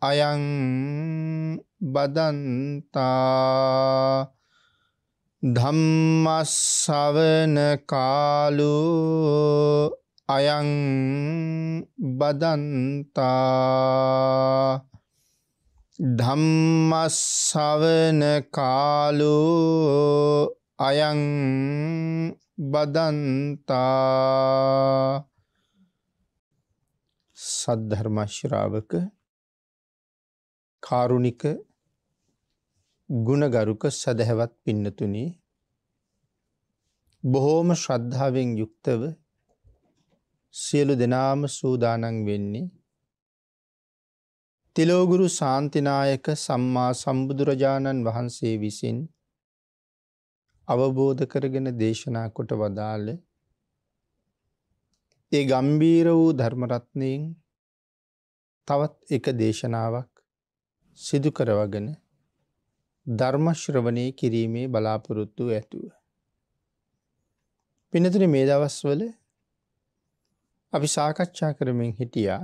අයං බදන්තා. ධම්මස්සවන කාලු අයං බදන්තා. ධම්මස්සවන කාලු අයං බදන්තා. සද්ධර්මශ්‍රාවක කාරුණික ගුණගරුක සැදැහැවත් පින්නතුනි. බොහෝම ශ්‍රද්ධාවෙන් යුක්තව සියලු දෙනාම සූදානන් වෙන්නේ තිලෝගුරු සාන්තිනායක සම්මා සම්බුදුරජාණන් වහන්සේ විසින් අවබෝධ කරගෙන දේශනා කොට වදාළ ඒ ගම්බීර වූ ධර්මරත්නයෙන් තවත් එක දේශනාවක් සිදු කරවගෙන ධර්මශ්‍රවනය කිරීමේ බලාපොරොත්තු ඇතුව. පිනතුන මේ දවස්වල අපි සාකච්ඡා කරමින් හිටියා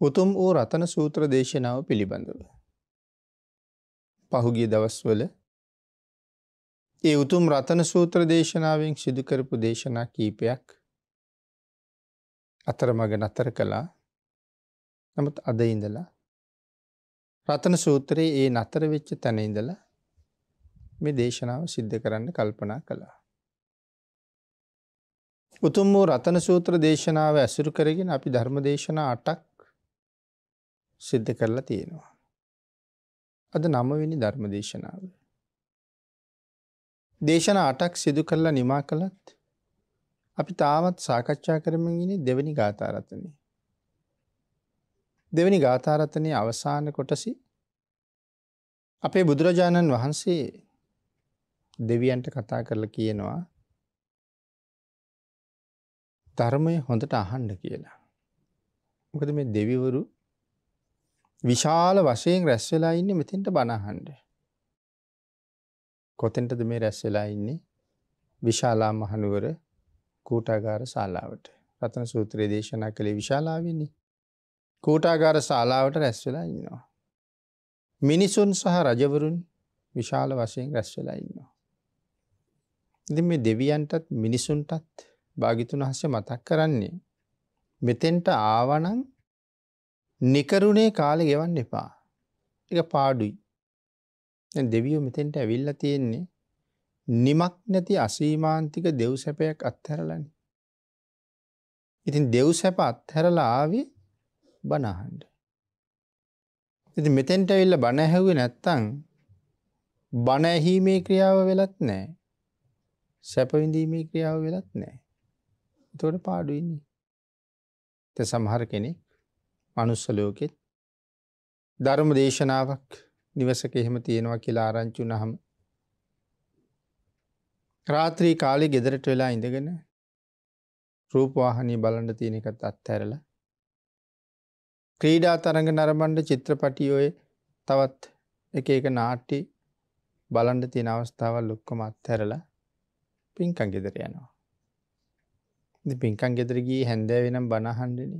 උතුම් වූ රතන සූත්‍ර දේශනාව පිළිබඳව. පහුගිය දවස්වල ඒ උතුම් රතන සූත්‍ර දේශනාවෙන් සිදුකරපු දේශනා කීපයක් අතරමග නතර කළා නමුත් අද ඉඳලා රතන සූත්‍රයේ ඒ නතර වෙච්ච තැන ඉඳලා මේ දේශනාව සිද්ධ කරන්න කල්පනා කළා. උතුම් වූ රතන සූත්‍ර දේශනාව ඇසුරු කරගෙන අපි ධර්ම දේශනා අටක් සිද්ධ කරලා තියෙනවා. අද නමවෙනි ධර්ම දේශනාව. දේශන අටක් සිදු කරලා නිමා කළත් අපි තාමත් සාකච්ඡා කරමින් ඉන්නේ දෙවැනි ගාථාරතනය. දෙවැනි ගාථාරතනය අවසාන කොටසි අපේ බුදුරජාණන් වහන්සේ දෙවියන්ට කතා කරලා කියනවා ධර්මය හොඳට අහන්ඩ කියලා. මොකද මේ දෙවිවරු විශාල වශයෙන් රැස් වෙලා ඉන්න මෙතින්ට බණහන්ඩ. කොතෙන්ටද මේ රැස් වෙලා ඉන්නේ විශාලා මහනුවර කූටාගාර ශාලාවට රතන සූත්‍රයේ දේශනා කළේ විශාලාවෙන්නේ කූටාගාර ශාලාවට රැස් වෙලා ඉන්නවා. මිනිසුන් සහ රජවරුන් විශාල වශයෙන් රැස් වෙලා ඉන්නවා. ඉති මේ දෙවියන්ටත් මිනිසුන්ටත් භාගිතුන් හස්ස මතක් කරන්නේ මෙතෙන්ට ආවනං නිකරුණේ කාලෙ ගෙවන්න එපා එක පාඩුයි දෙවියෝ මෙතෙන්ට ඇවිල්ල තියෙන්නේ නිමක් නැති අසීමාන්තික දෙව් සැපයක් අත්හැරලන. ඉතින් දෙව් සැප අත්හැරලා ආවේ බනහන්ඩ. ඉති මෙතෙන්ට ඇවිල්ල බණහැව නැත්තං බණඇහීමේ ක්‍රියාව වෙලත් නෑ සැපවිඳීමේ ක්‍රියාව වෙලත් නෑ. තොට පාඩුවන්නේ. ත සමහර කෙනෙක් මනුස්සලෝකෙත් ධර්ම දේශනාවක් නිවසක එහෙම තියෙනවා කියලා ආරංචු නහම රාත්‍රී කාලෙ ගෙදරට වෙලා ඉඳගෙන රූපවාහනී බලන්න තියෙන එකත් අත්හැරල ක්‍රීඩා තරඟ නරබන්ඩ චිත්‍රපටියෝය තවත් එක එක නාට්ටි බලන්ඩ තියෙන අවස්ථාවල් ලොක්කොම අත්හැරලා පින්කං ගෙදර යනවා. පින්කං ගෙදරගී හැන්දෑ වෙනම් බණහන්ඩන.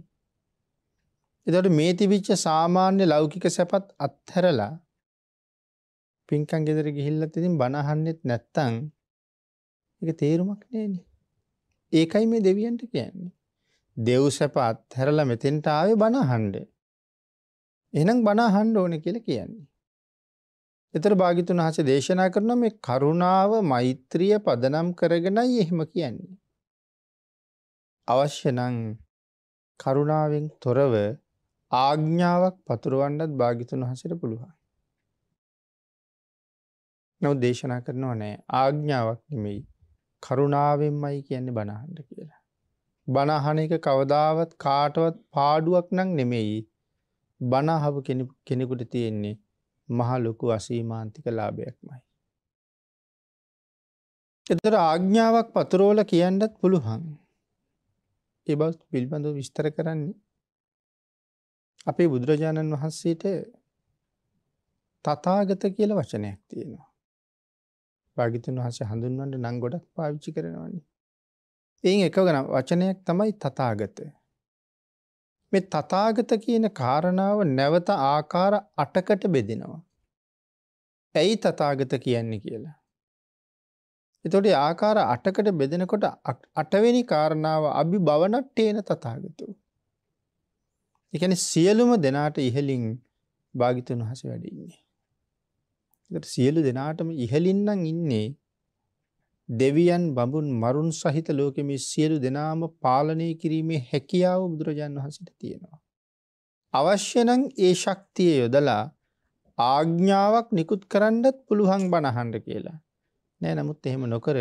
එතට මේ තිබිච්ච සාමාන්‍ය ලෞකික සැපත් අත්හැරලා පින්කං ගෙදර ගිහිල්ල තිතින් බණහන්නෙත් නැත්තං එක තේරුමක් නේන. ඒකයි මේ දෙවියන්ට කියන්නේ. දෙව් සැප අත්හැරල මෙතෙන්ට ආය බණහන්ඩ. එනම් බණහන්ඩ ඕන කියල කියන්නේ. එතර භාගිතුන් හස දේශනා කරන මේ කරුණාව මෛත්‍රිය පදනම් කරගෙනයි එහෙම කියන්නේ. අවශ්‍ය නං කරුණාවෙන් තොරව ආග්ඥාවක් පතුරුවන්නත් භාගිතුන් හසට පුළුවන්. නව දේශනා කරනවා නෑ ආග්ඥාවක් නෙමෙයි කරුණාවෙන්මයි කියන්නේ බණහන්ඩ කියලා. බණහන එක කවදාවත් කාටවත් පාඩුවක් නං නෙමෙයි බනාහව කෙනෙකුට තියෙන්නේ මහ ලොකු අසීමාන්තික ලාභයක්මයි. එතර ආග්ඥාවක් පතුරෝල කියන්නත් පුළුවන්. ඒ බව පිල්බඳව විස්තර කරන්නේ අපේ බුදුරජාණන් වහන්සේට තතාගත කියල වචනයක් තියෙනවා. භාගිතන් වහස හඳුන්වන්ට නං ගොඩක් පාවිච්චි කරනවන්නේ. එයින් එක ගන වචනයක් තමයි තතාගත. මේ තතාගත කියන කාරණාව නැවත ආකාර අටකට බෙදෙනවා. ඇයි තතාගත කියන්නේ කියලා. එතොට ආකාර අටකට බෙදෙනකොට අටවෙනි කාරණාව අභි බවනට්ටේන තතාගතු. එකන සියලුම දෙනාට ඉහලින් භාගිතන් වහස වැඩඉන්නේ. සියලු දෙනාටම ඉහලින්නම් ඉන්නේ දෙවියන් බඹුන් මරුන් සහිත ලෝකෙම සියලු දෙනාම පාලනය කිරීමේ හැකියාව බුදුරජාණන් වහසට තියෙනවා. අවශ්‍යනං ඒ ශක්තිය යොදලා ආග්ඥාවක් නිකුත් කරන්නත් පුළුවන් බණහන්ඩ කියලා. නෑ නමුත් එහෙම නොකර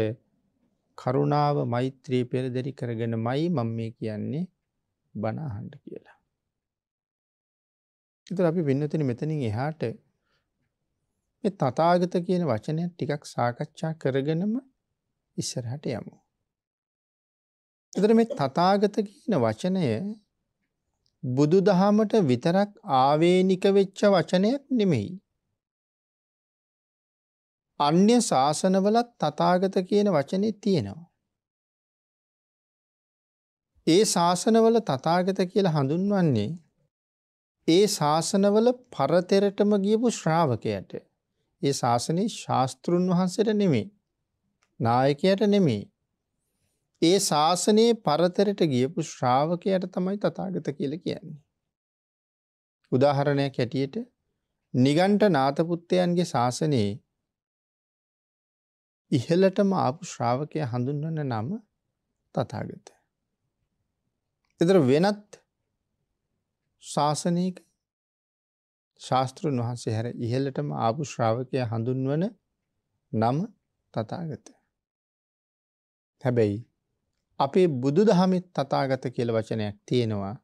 කරුණාව මෛත්‍රී පෙරදරි කරගෙන මයි මං මේ කියන්නේ බනාහන්ඩ කියලා. එත අපි වෙන්නතින මෙතනින් එහාට තතාගත කියන වචනය ටිකක් සාකච්ඡා කරගෙනම ඉස්සරහට යමු. එතර මේ තතාගත කියන වචනය බුදු දහමට විතරක් ආවේනික වෙච්ච වචනයක් නෙමෙයි. අන්‍ය ශාසනවලත් තතාගත කියන වචනේ තියෙනවා. ඒ ශාසනවල තතාගත කියලා හඳුන්වන්නේ ඒ ශාසනවල පරතෙරටම ගියපු ශ්‍රාවකයට ඒ ශාසනයේ ශාස්තෘන් වහන්සේට නෙමේ. නායකයට නෙමේ. ඒ ශාසනයේ පරතරට ගියපු ශ්‍රාවකයට තමයි තතාගත කියල කියන්නේ. උදාහරණයක් හැටියට නිගන්ට නාතපුත්තයන්ගේ ශාසනයේ ඉහලටම ආපු ශ්‍රාවකය හඳුන්වන්න නම තතාගත. එතර වෙනත් ශාසනයක ශාස්තෘන් වහන්සේ හැර ඉහල්ලටම ආපු ශ්‍රාවකය හඳුන්වන නම තතාගත. හැබැයි අපේ බුදු දහමත් තතාගත කියල වචනයක් තියෙනවා.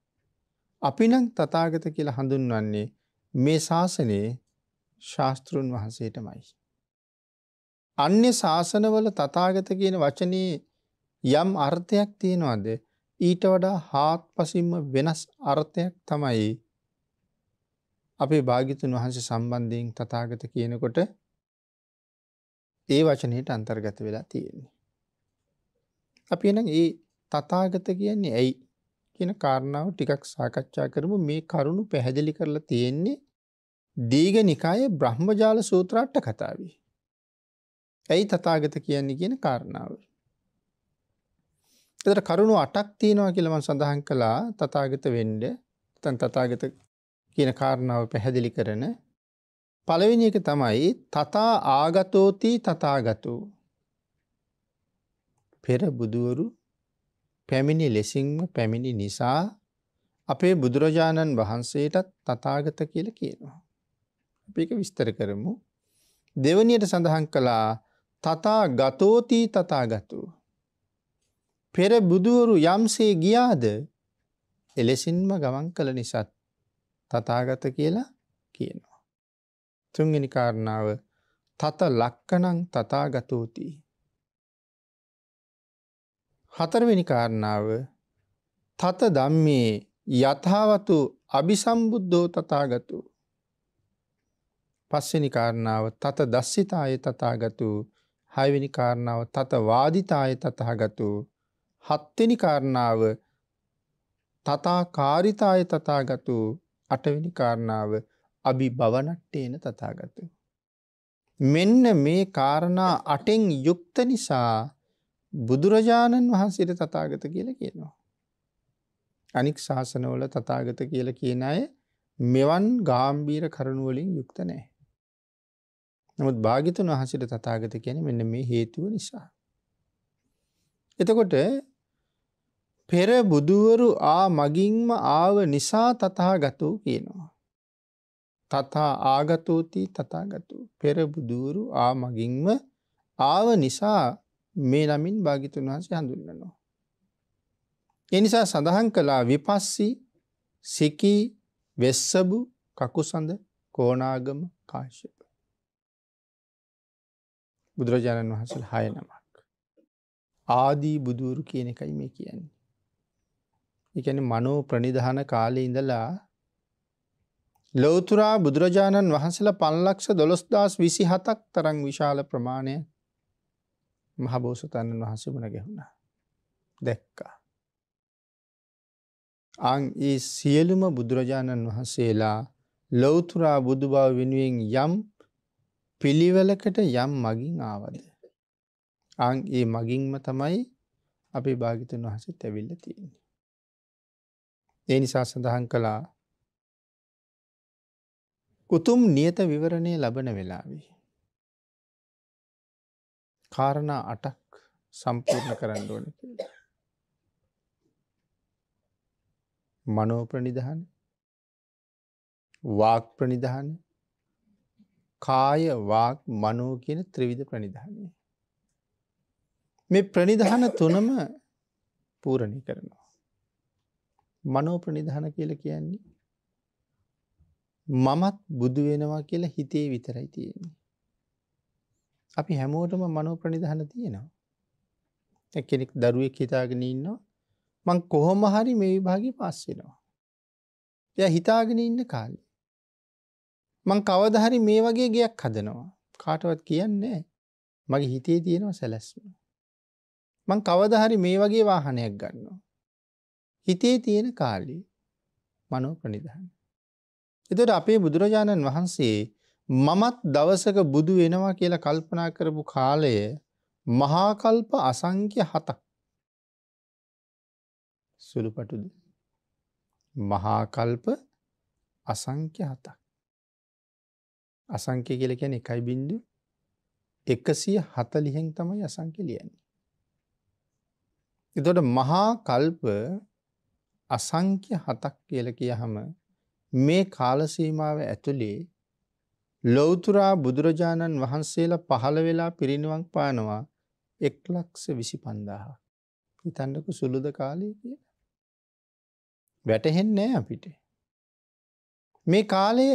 අපි නං තතාගත කියල හඳුන්වන්නේ මේ ශාසනයේ ශාස්තෘන් වහන්සේටමයි. අන්‍ය ශාසනවල තතාගත කියන වචනයේ යම් අර්ථයක් තියෙනවාද ඊට වඩා හාත් පසින්ම වෙනස් අර්ථයක් තමයි අපේ භාගිතුන් වහන්සේ සම්බන්ධයෙන් තතාගත කියනකොට ඒ වචනයට අන්තර්ගත වෙලා තියෙන්නේ. අපි එනම් ඒ තතාගත කියන්නේ ඇයි කියන කාරණාව ටිකක් සාකච්ඡා කරමු මේ කරුණු පැහැදිලි කරලා තියෙන්නේ දීග නිකාය බ්‍රහ්මජාල සූත්‍රාට්ට කතාවී. ඇයි තතාගත කියන්නේ කියන කාරණාව. එතට කරුණු අටක් තියෙනවා කියලම සඳහන් කළා තතාගත වෙන්ඩ තන් තතාගත කියන කාරණාව පැහැදිලි කරන පළවෙනි එක තමයි තතා ආගතෝති තතාගතු පෙර බුදුවරු පැමිණි ලෙසින්ම පැමිණි නිසා අපේ බුදුරජාණන් වහන්සේටත් තතාගත කියල කියනවා. අපි එක විස්තර කරමු. දෙවනියට සඳහන් කළා තතා ගතෝතිී තතාගතු. පෙර බුදුවරු යම්සේ ගියාද එලෙසින්ම ගමන් කළ නිසත් තතාගත කියලා කියනවා. තුන්ගනි කාරණාව තත ලක්කනං තතාගතෝතිී. හතරවෙනි කාරණාව තත දම්මේ යථාවතු අභිසම්බුද්ධෝ තතාගතු. පස්වෙනි කාරණාව තත දස්සිතාය තතාගතු හයවෙනි කාරණාව තත වාදිතාය තතහගතු හත්වෙනි කාරණාව තතා කාරිතාය තතාගතු අටවෙනි කාරණාව අභි භවනට්ටේන තතාගතු. මෙන්න මේ කාරණා අටෙන් යුක්ත නිසා බුදුරජාණන් වහන්සේට තතාගත කියල කියනවා. අනික් ශාසනවල තතාගත කියල කියන අය මෙවන් ගාම්බීර කරුණුවලින් යුක්ත නෑ. නමුත් භාගිතන් වහසට තතාගත කියන මෙන්න මේ හේතුව නිසා. එතකොට පෙර බුදුවරු ආ මගින්ම ආව නිසා තතා ගතු කියනවා. තතා ආගතෝති තතාගතු පෙර බුදුවරු ආ මගින්ම ආව නිසා මේ නමින් භාගිතුන් වහන්සේ හඳුන්නනවා. එනිසා සඳහන් කලා විපස්සි සිකී වෙස්සබු කකුසඳ කෝනාගම කාශ්‍යප. බුදුරජාණන් වහන්සල් හය නමක්. ආදී බුදුරු කියන එකයි මේ කියන්නේ. එකන මනෝ ප්‍රනිධාන කාලය ඉඳලා ලෝතුරා බුදුරජාණන් වහන්සල පල්ලක්ෂ දොළොස්දස් විසි හතක් තරං විශාල ප්‍රමාණය මහබෝසතන්නන් වහන්සේ වුණ ගැහුණා. දැක්කා. අං ඒ සියලුම බුදුරජාණන් වහන්සේලා ලොවතුරා බුදු බව වෙනුවෙන් යම් පිළිවෙලකට යම් මගින් ආවද. අං ඒ මගින්ම තමයි අපේ භාගිතන් වහසත් ඇවිල්ල තියෙන්නේ. ඒ නිසා සඳහන් කළා උතුම් නියත විවරණය ලබන වෙලාවේ. කාරණා අටක් සම්පූර්ණ කරන්න ඕන කියලා. මනෝ ප්‍රනිධාන වාක් ප්‍රනිධාන කාය වාක් මනෝ කියන ත්‍රවිධ ප්‍රනිධානය. මේ ප්‍රනිධාන තුනම පූරණි කරනවා. මනෝ ප්‍රනිධාන කියල කියන්නේ මමත් බුදු වෙනවා කියලා හිතේ විතරයි තියෙන්නේ. අපි හැමෝටම මනෝ ප්‍රනිධාන තියෙනවා. කෙනෙක් දරුවෙක් හිතාගෙන ඉන්නවා මං කොහොම හරි මේ විභාගි පස් වෙනවා. එය හිතාගෙන ඉන්න කාලේ. මං කවදහරි මේ වගේ ගයක් හදනවා. කාටවත් කියන්නේ මගේ හිතේ තියෙනවා සැලැස්ම. මං කවදහරි මේ වගේ වාහනයක් ගන්නවා. හිතේ තියෙන කාලේ මනෝ ප්‍රනිධාන. එතට අපේ බුදුරජාණන් වහන්සේ මමත් දවසක බුදු වෙනවා කියලා කල්පනා කරපු කාලය මහාකල්ප අසංක්‍ය හතක්. සුළුපටුද මහාකල්ප අසංක්‍ය හතක්. අසංක්‍ය කියල කැන එකයි බින්දු එකසිය හතලිහෙන් තමයි අසංක්‍ය ලියන්නේ. එතොට මහා කල්ප අසංක්‍ය හතක් කියල කියහම මේ කාලසීමාව ඇතුළේ ලොවතුරා බුදුරජාණන් වහන්සේලා පහළ වෙලා පිරිනිවන් පානවා එක් ලක්ෂ විසි පන්දාහ. හිතන්නකු සුළුද කාලය කිය. වැටහෙන්නෑ අපිට. මේ කාලය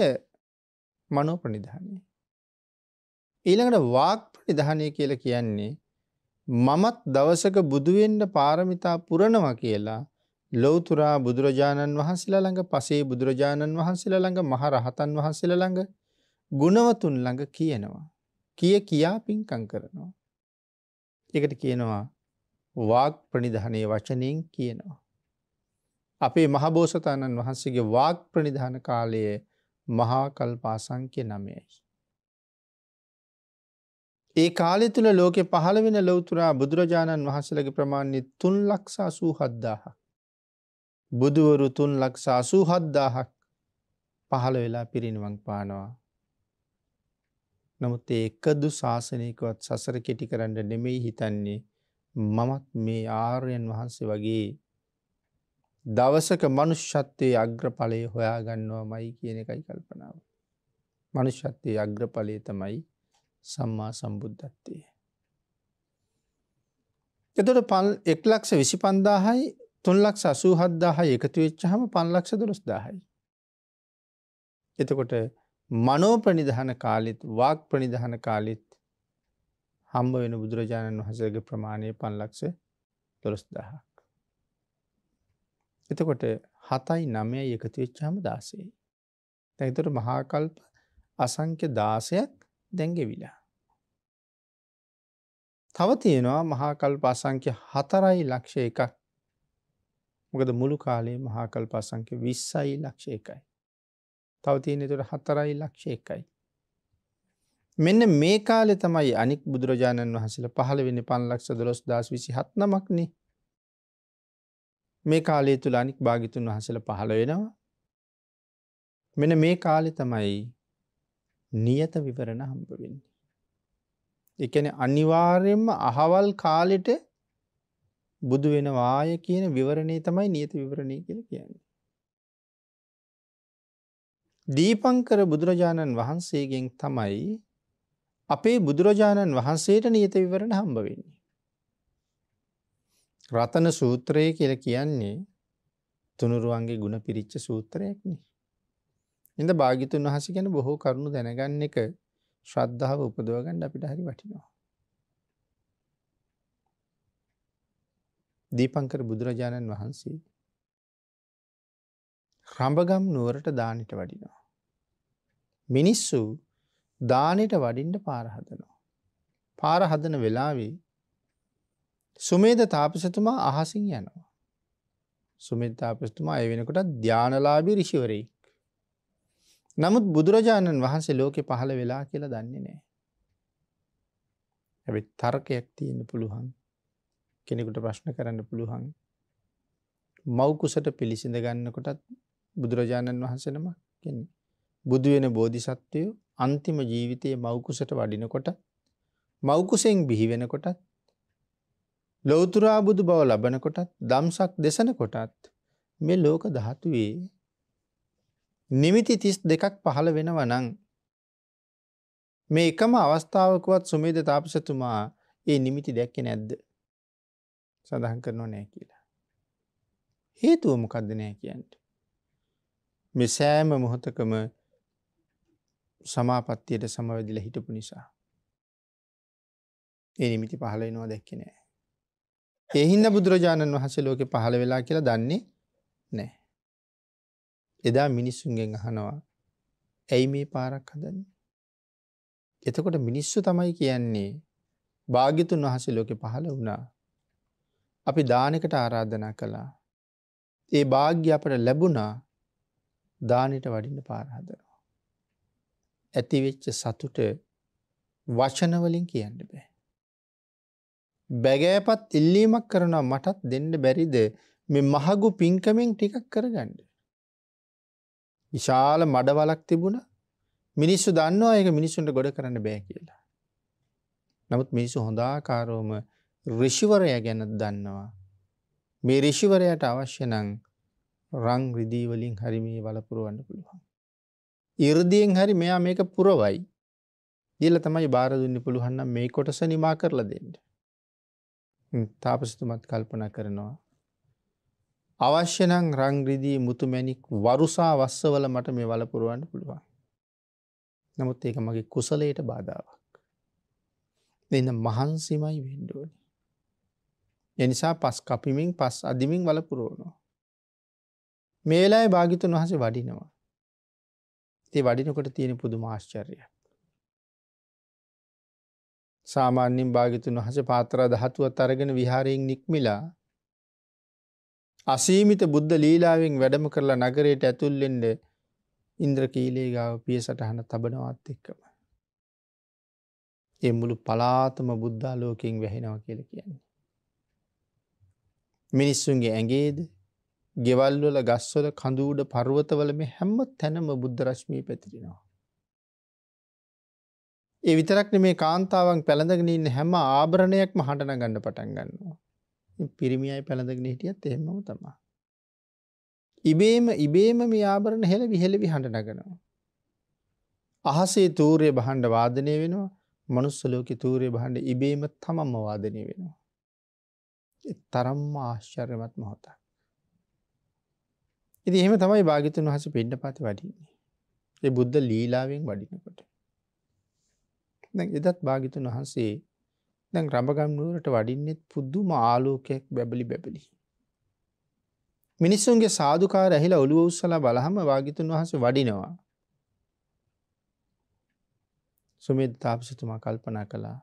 මනෝ ප්‍රනිධානය. ඊළඟට වාක් ප්‍රනිධානය කියල කියන්නේ මමත් දවසක බුදුවෙන්ඩ පාරමිතා පුරණවා කියලා ලොවතුරා බුදුරජාණන් වහන්සේලා ළඟ පසේ බුදුරජාණන් වහන්සේලා ළඟ මහ රහතන් වහන්සේලා ළඟ ගුණවතුන් ළඟ කියනවා. කිය කියා පින්කං කරනවා. එකට කියනවා වාක් ප්‍රනිධානය වචනයෙන් කියනවා. අපේ මහබෝසතාණන් වහන්සේගේ වාක් ප්‍රනිධාන කාලයේ මහා කල්පාසංක්‍ය නමයයි. ඒ කාලෙ තුළ ලෝකෙ පහළ වෙන ලොවතුරා බුදුරජාණන් වහන්සලගේ ප්‍රමාණ්‍ය තුන් ලක්ෂා සූ හද්දාහ. බුදුවරු තුන් ලක්ෂා සූ හද්දාහක් පහළ වෙලා පිරිනිවන් පානවා. නමුත් ඒ එකදු ශාසනයකවත් සසර කෙටි කරන්න නෙමෙයි හිතන්නේ මමත් මේ ආර්යන් වහන්සේ වගේ දවසක මනුෂ්‍යත්වයේ අග්‍රඵලය හොයාගන්නවා මයි කියන එකයි කල්පනාව. මනුෂ්‍යත්වයේ අග්‍රඵලය තමයි සම්මා සම්බුද්ධත්වය. එතොට පල් එක්ලක්ෂ විසි පන්දාහයි තුන්ලක්ෂ අසූහද්දාහයි එකතු වෙච්චහම පන්ලක්ෂ දොළොස්දාහයි. එතකොට මනෝ ප්‍රනිධාන කාලෙත් වාක් ප්‍රනිධාන කාලෙත් හම්බ වෙන බුදුරජාණන් වහසගේ ප්‍රමාණය පන්ලක්ෂ දොළොස්දාහක්. එතකොට හතයි නමය එකතු වෙච්චහම දාසේ. තැතට මහාකල්ප අසංක්‍ය දාසයක් දැන්ගෙවිලා. තව තියෙනවා මහාකල්ප අසංක්‍ය හතරයි ලක්ෂ එකක් මොකද මුළු කාලේ මහාකල්ප අසංක්‍ය විස්සයි ලක්ෂ එකයි. තව තියෙන තුට හතරයි ලක්ෂ එකයි. මෙන්න මේ කාලෙ තමයි අනික් බුදුරජාණන් වහසල පහළ වෙන පන්ලක්ෂ දොස් දස් විසි හත්නමක්නේ මේ කාලය තුළ අනික් භාගිතුන් වහසල පහළ වෙනවා. මෙන මේ කාලෙ තමයි නියත විවරණ හම්බවෙන්නේ. එකන අනිවාර්යෙන්ම අහවල් කාලෙට බුදු වෙනවාය කියන විවරණය තමයි නියත විවරණය කියල කියන්නේ. දීපංකර බුදුරජාණන් වහන්සේගෙන් තමයි අපේ බුදුරජාණන් වහන්සේට නියත විවරණ හම්බ වෙන්නේ. රතන සූත්‍රය කියල කියන්නේ තුනුරුවන්ගේ ගුණ පිරිච්ච සූත්‍රයක්න. ඉඳ භාගිතුන් වහස ගැන බොහෝ කරුණු දැනගන්න එක ශ්‍රද්ධාව උපදවගන්න අපිට හරි වටිනවා. දීපංකර බුදුරජාණන් වහන්සේ රඹගම් නුවරට දානට වඩිනවා. මිනිස්සු දානයට වඩින්ට පාරහදනවා. පාරහදන වෙලාවේ සුමේද තාපසතුමා අහසින් යනවා. සුමේද තාපස්තුමා අය වෙනකොට ධ්‍යානලාබී රිෂිවරෙක්. නමුත් බුදුරජාණන් වහන්සේ ලෝකෙ පහළ වෙලා කියලා දන්නේ නෑ. ඇැබි තර්කයක් තියෙන්න්න පුළුවන් කෙනෙකුට ප්‍රශ්න කරන්න පුළුවන් මව්කුසට පිළිසිඳ ගන්නකොටත් බුදුරජාණන් වහන්සනම කෙන්නේ. බුදුවෙන බෝධිසත්වයෝ අන්තිම ජීවිතයේ මවකුසට වඩිනකොට මවකුසෙන් බිහිවෙනකොටත් ලෝතුරා බුදු බව ලබනකොටත් දම්සක් දෙසන කොටත් මේ ලෝක ධාතුවේ නිමිති තිස් දෙකක් පහළ වෙනව නං මේ එකම අවස්ථාවකුවත් සුමේද තාපසතුමා ඒ නිමිති දැක්කෙ නැද්ද සඳහන් කරනවා නෑ කියලා. හේතුව මොකක්ද නෑ කියන්ට. මෙ සෑම මොහොතකම සමාපත්තියට සමවැදිල හිටපු නිසා. ඒ නිමිති පහලයිනවා දැක්කි නෑ. එහින්ද බුදුරජාණන් වහසේ ලෝක පහළ වෙලා කියලා දන්නේ නෑ. එදා මිනිස්සුන්ගෙන් අහනවා ඇයි මේ පාරක් හදන්නේ. එතකොට මිනිස්සු තමයි කියන්නේ භාගිතුන් වහසේ ලෝකෙ පහළ වුණා. අපි දානකට ආරාධනා කළා. ඒ භාග්‍ය අපට ලැබුණා දානට වඩින්න පාරහදනවා. ඇතිවෙච්ච සතුට වචනවලින් කියන්න බෑ. බැගෑපත් ඉල්ලීමක් කරනවා මටත් දෙන්න බැරිද මේ මහගු පින්කමෙන් ටිකක් කරගන්න. විශාල මඩවලක් තිබුණ මිනිස්සු දන්නවා ඒක මිනිස්සුන්ට ගොඩ කරන්න බෑ කියලා. නමුත් මිනිස්සු හොඳාකාරෝම රිෂිවරය ගැනත් දන්නවා. මේ රිෂිවරයට අවශ්‍ය නං රං රිදීවලින් හරිමේ වලපුරුවන්න පුළුවන්. ඉර්දියෙන් හරි මෙයා මේක පුරවයි. දිල තමයි බාරදුන්න පුළුවන්න මේ කොටස නිමා කරලා දෙන්න. තාපසතුමත් කල්පන කරනවා. අවශ්‍යනං රංග්‍රදී මුතුමැනික් වරුසා වස්සවල මට මේ වලපුරුවන්න පුළුවන්. නමුත් ඒක මගේ කුසලයට බාධාවක්. දෙන්න මහන්සිමයි වෙන්ඩුවනි. එනිසා පස් කපිමින් පස් අදිමින් වලපුරුවනවා. මේලායි භාගිතුන් වහස වඩිනවා. ඒ වඩිනකොට තියෙන පුදු මාශ්චර්ය. සාමාන්‍යින් භාගිතුන් වහස පාත්‍ර දහතුවත් අරගෙන විහාරයෙන් නික්මිලා අසීමිත බුද්ධ ලීලාවෙන් වැඩම කරලා නගරයට ඇතුල්ලෙන්ඩ ඉන්ද්‍ර කීලේ ගාව පිය සටහන තබනවත් එක්කම. ඒ මුළු පලාතම බුද්ධාලෝකින් වැහෙනව කියල කියන්නේ. මිනිස්සුන්ගේ ඇගේද ගෙවල්වල ගස්වල කඳූඩ පර්වතවල මේ හැම්ම තැනම බුද්ධ රශ්මී පැතිරෙනවා. ඒ විතරක්න මේ කාන්තාවන් පැළඳගෙන ඉන්න හැම ආභරණයක්ම හටන ගන්න පටන් ගන්නවා. පිරිමියයි පැළඳගෙන හිටියත් එහෙමම තමා. ඉබේම ඉබේම මේ ආභරණ හෙළ විහෙලවි හඬ නගනවා. අහසේ තූරය බහන්ඩ වාදනය වෙනවා මනුස්සලෝක තූරය බහන්ඩ ඉබේම තමම්ම වාදනය වෙනවා. තරම්ම ආශ්චර්යමත් මොහොතක්. ඉති එහෙම තමයි භාගිතුන් වහස පිඩ්ඩ පති වඩින්නේ. ඒ බුද්ධ ලීලාවෙන් වඩිනකොට. එදත් භාගිතුන් වහන්සේ දැන් රඹගම්නුවරට වඩින්නෙත් පුද්දුම ආලෝකයක් බැබලි බැබලි. මිනිස්සුන්ගේ සාධකාර ඇහිලා ඔළුව උත්සලා බලහම වාගිතුන් වහස වඩිනවා. සුමේද තාපසතුමා කල්පනා කළා.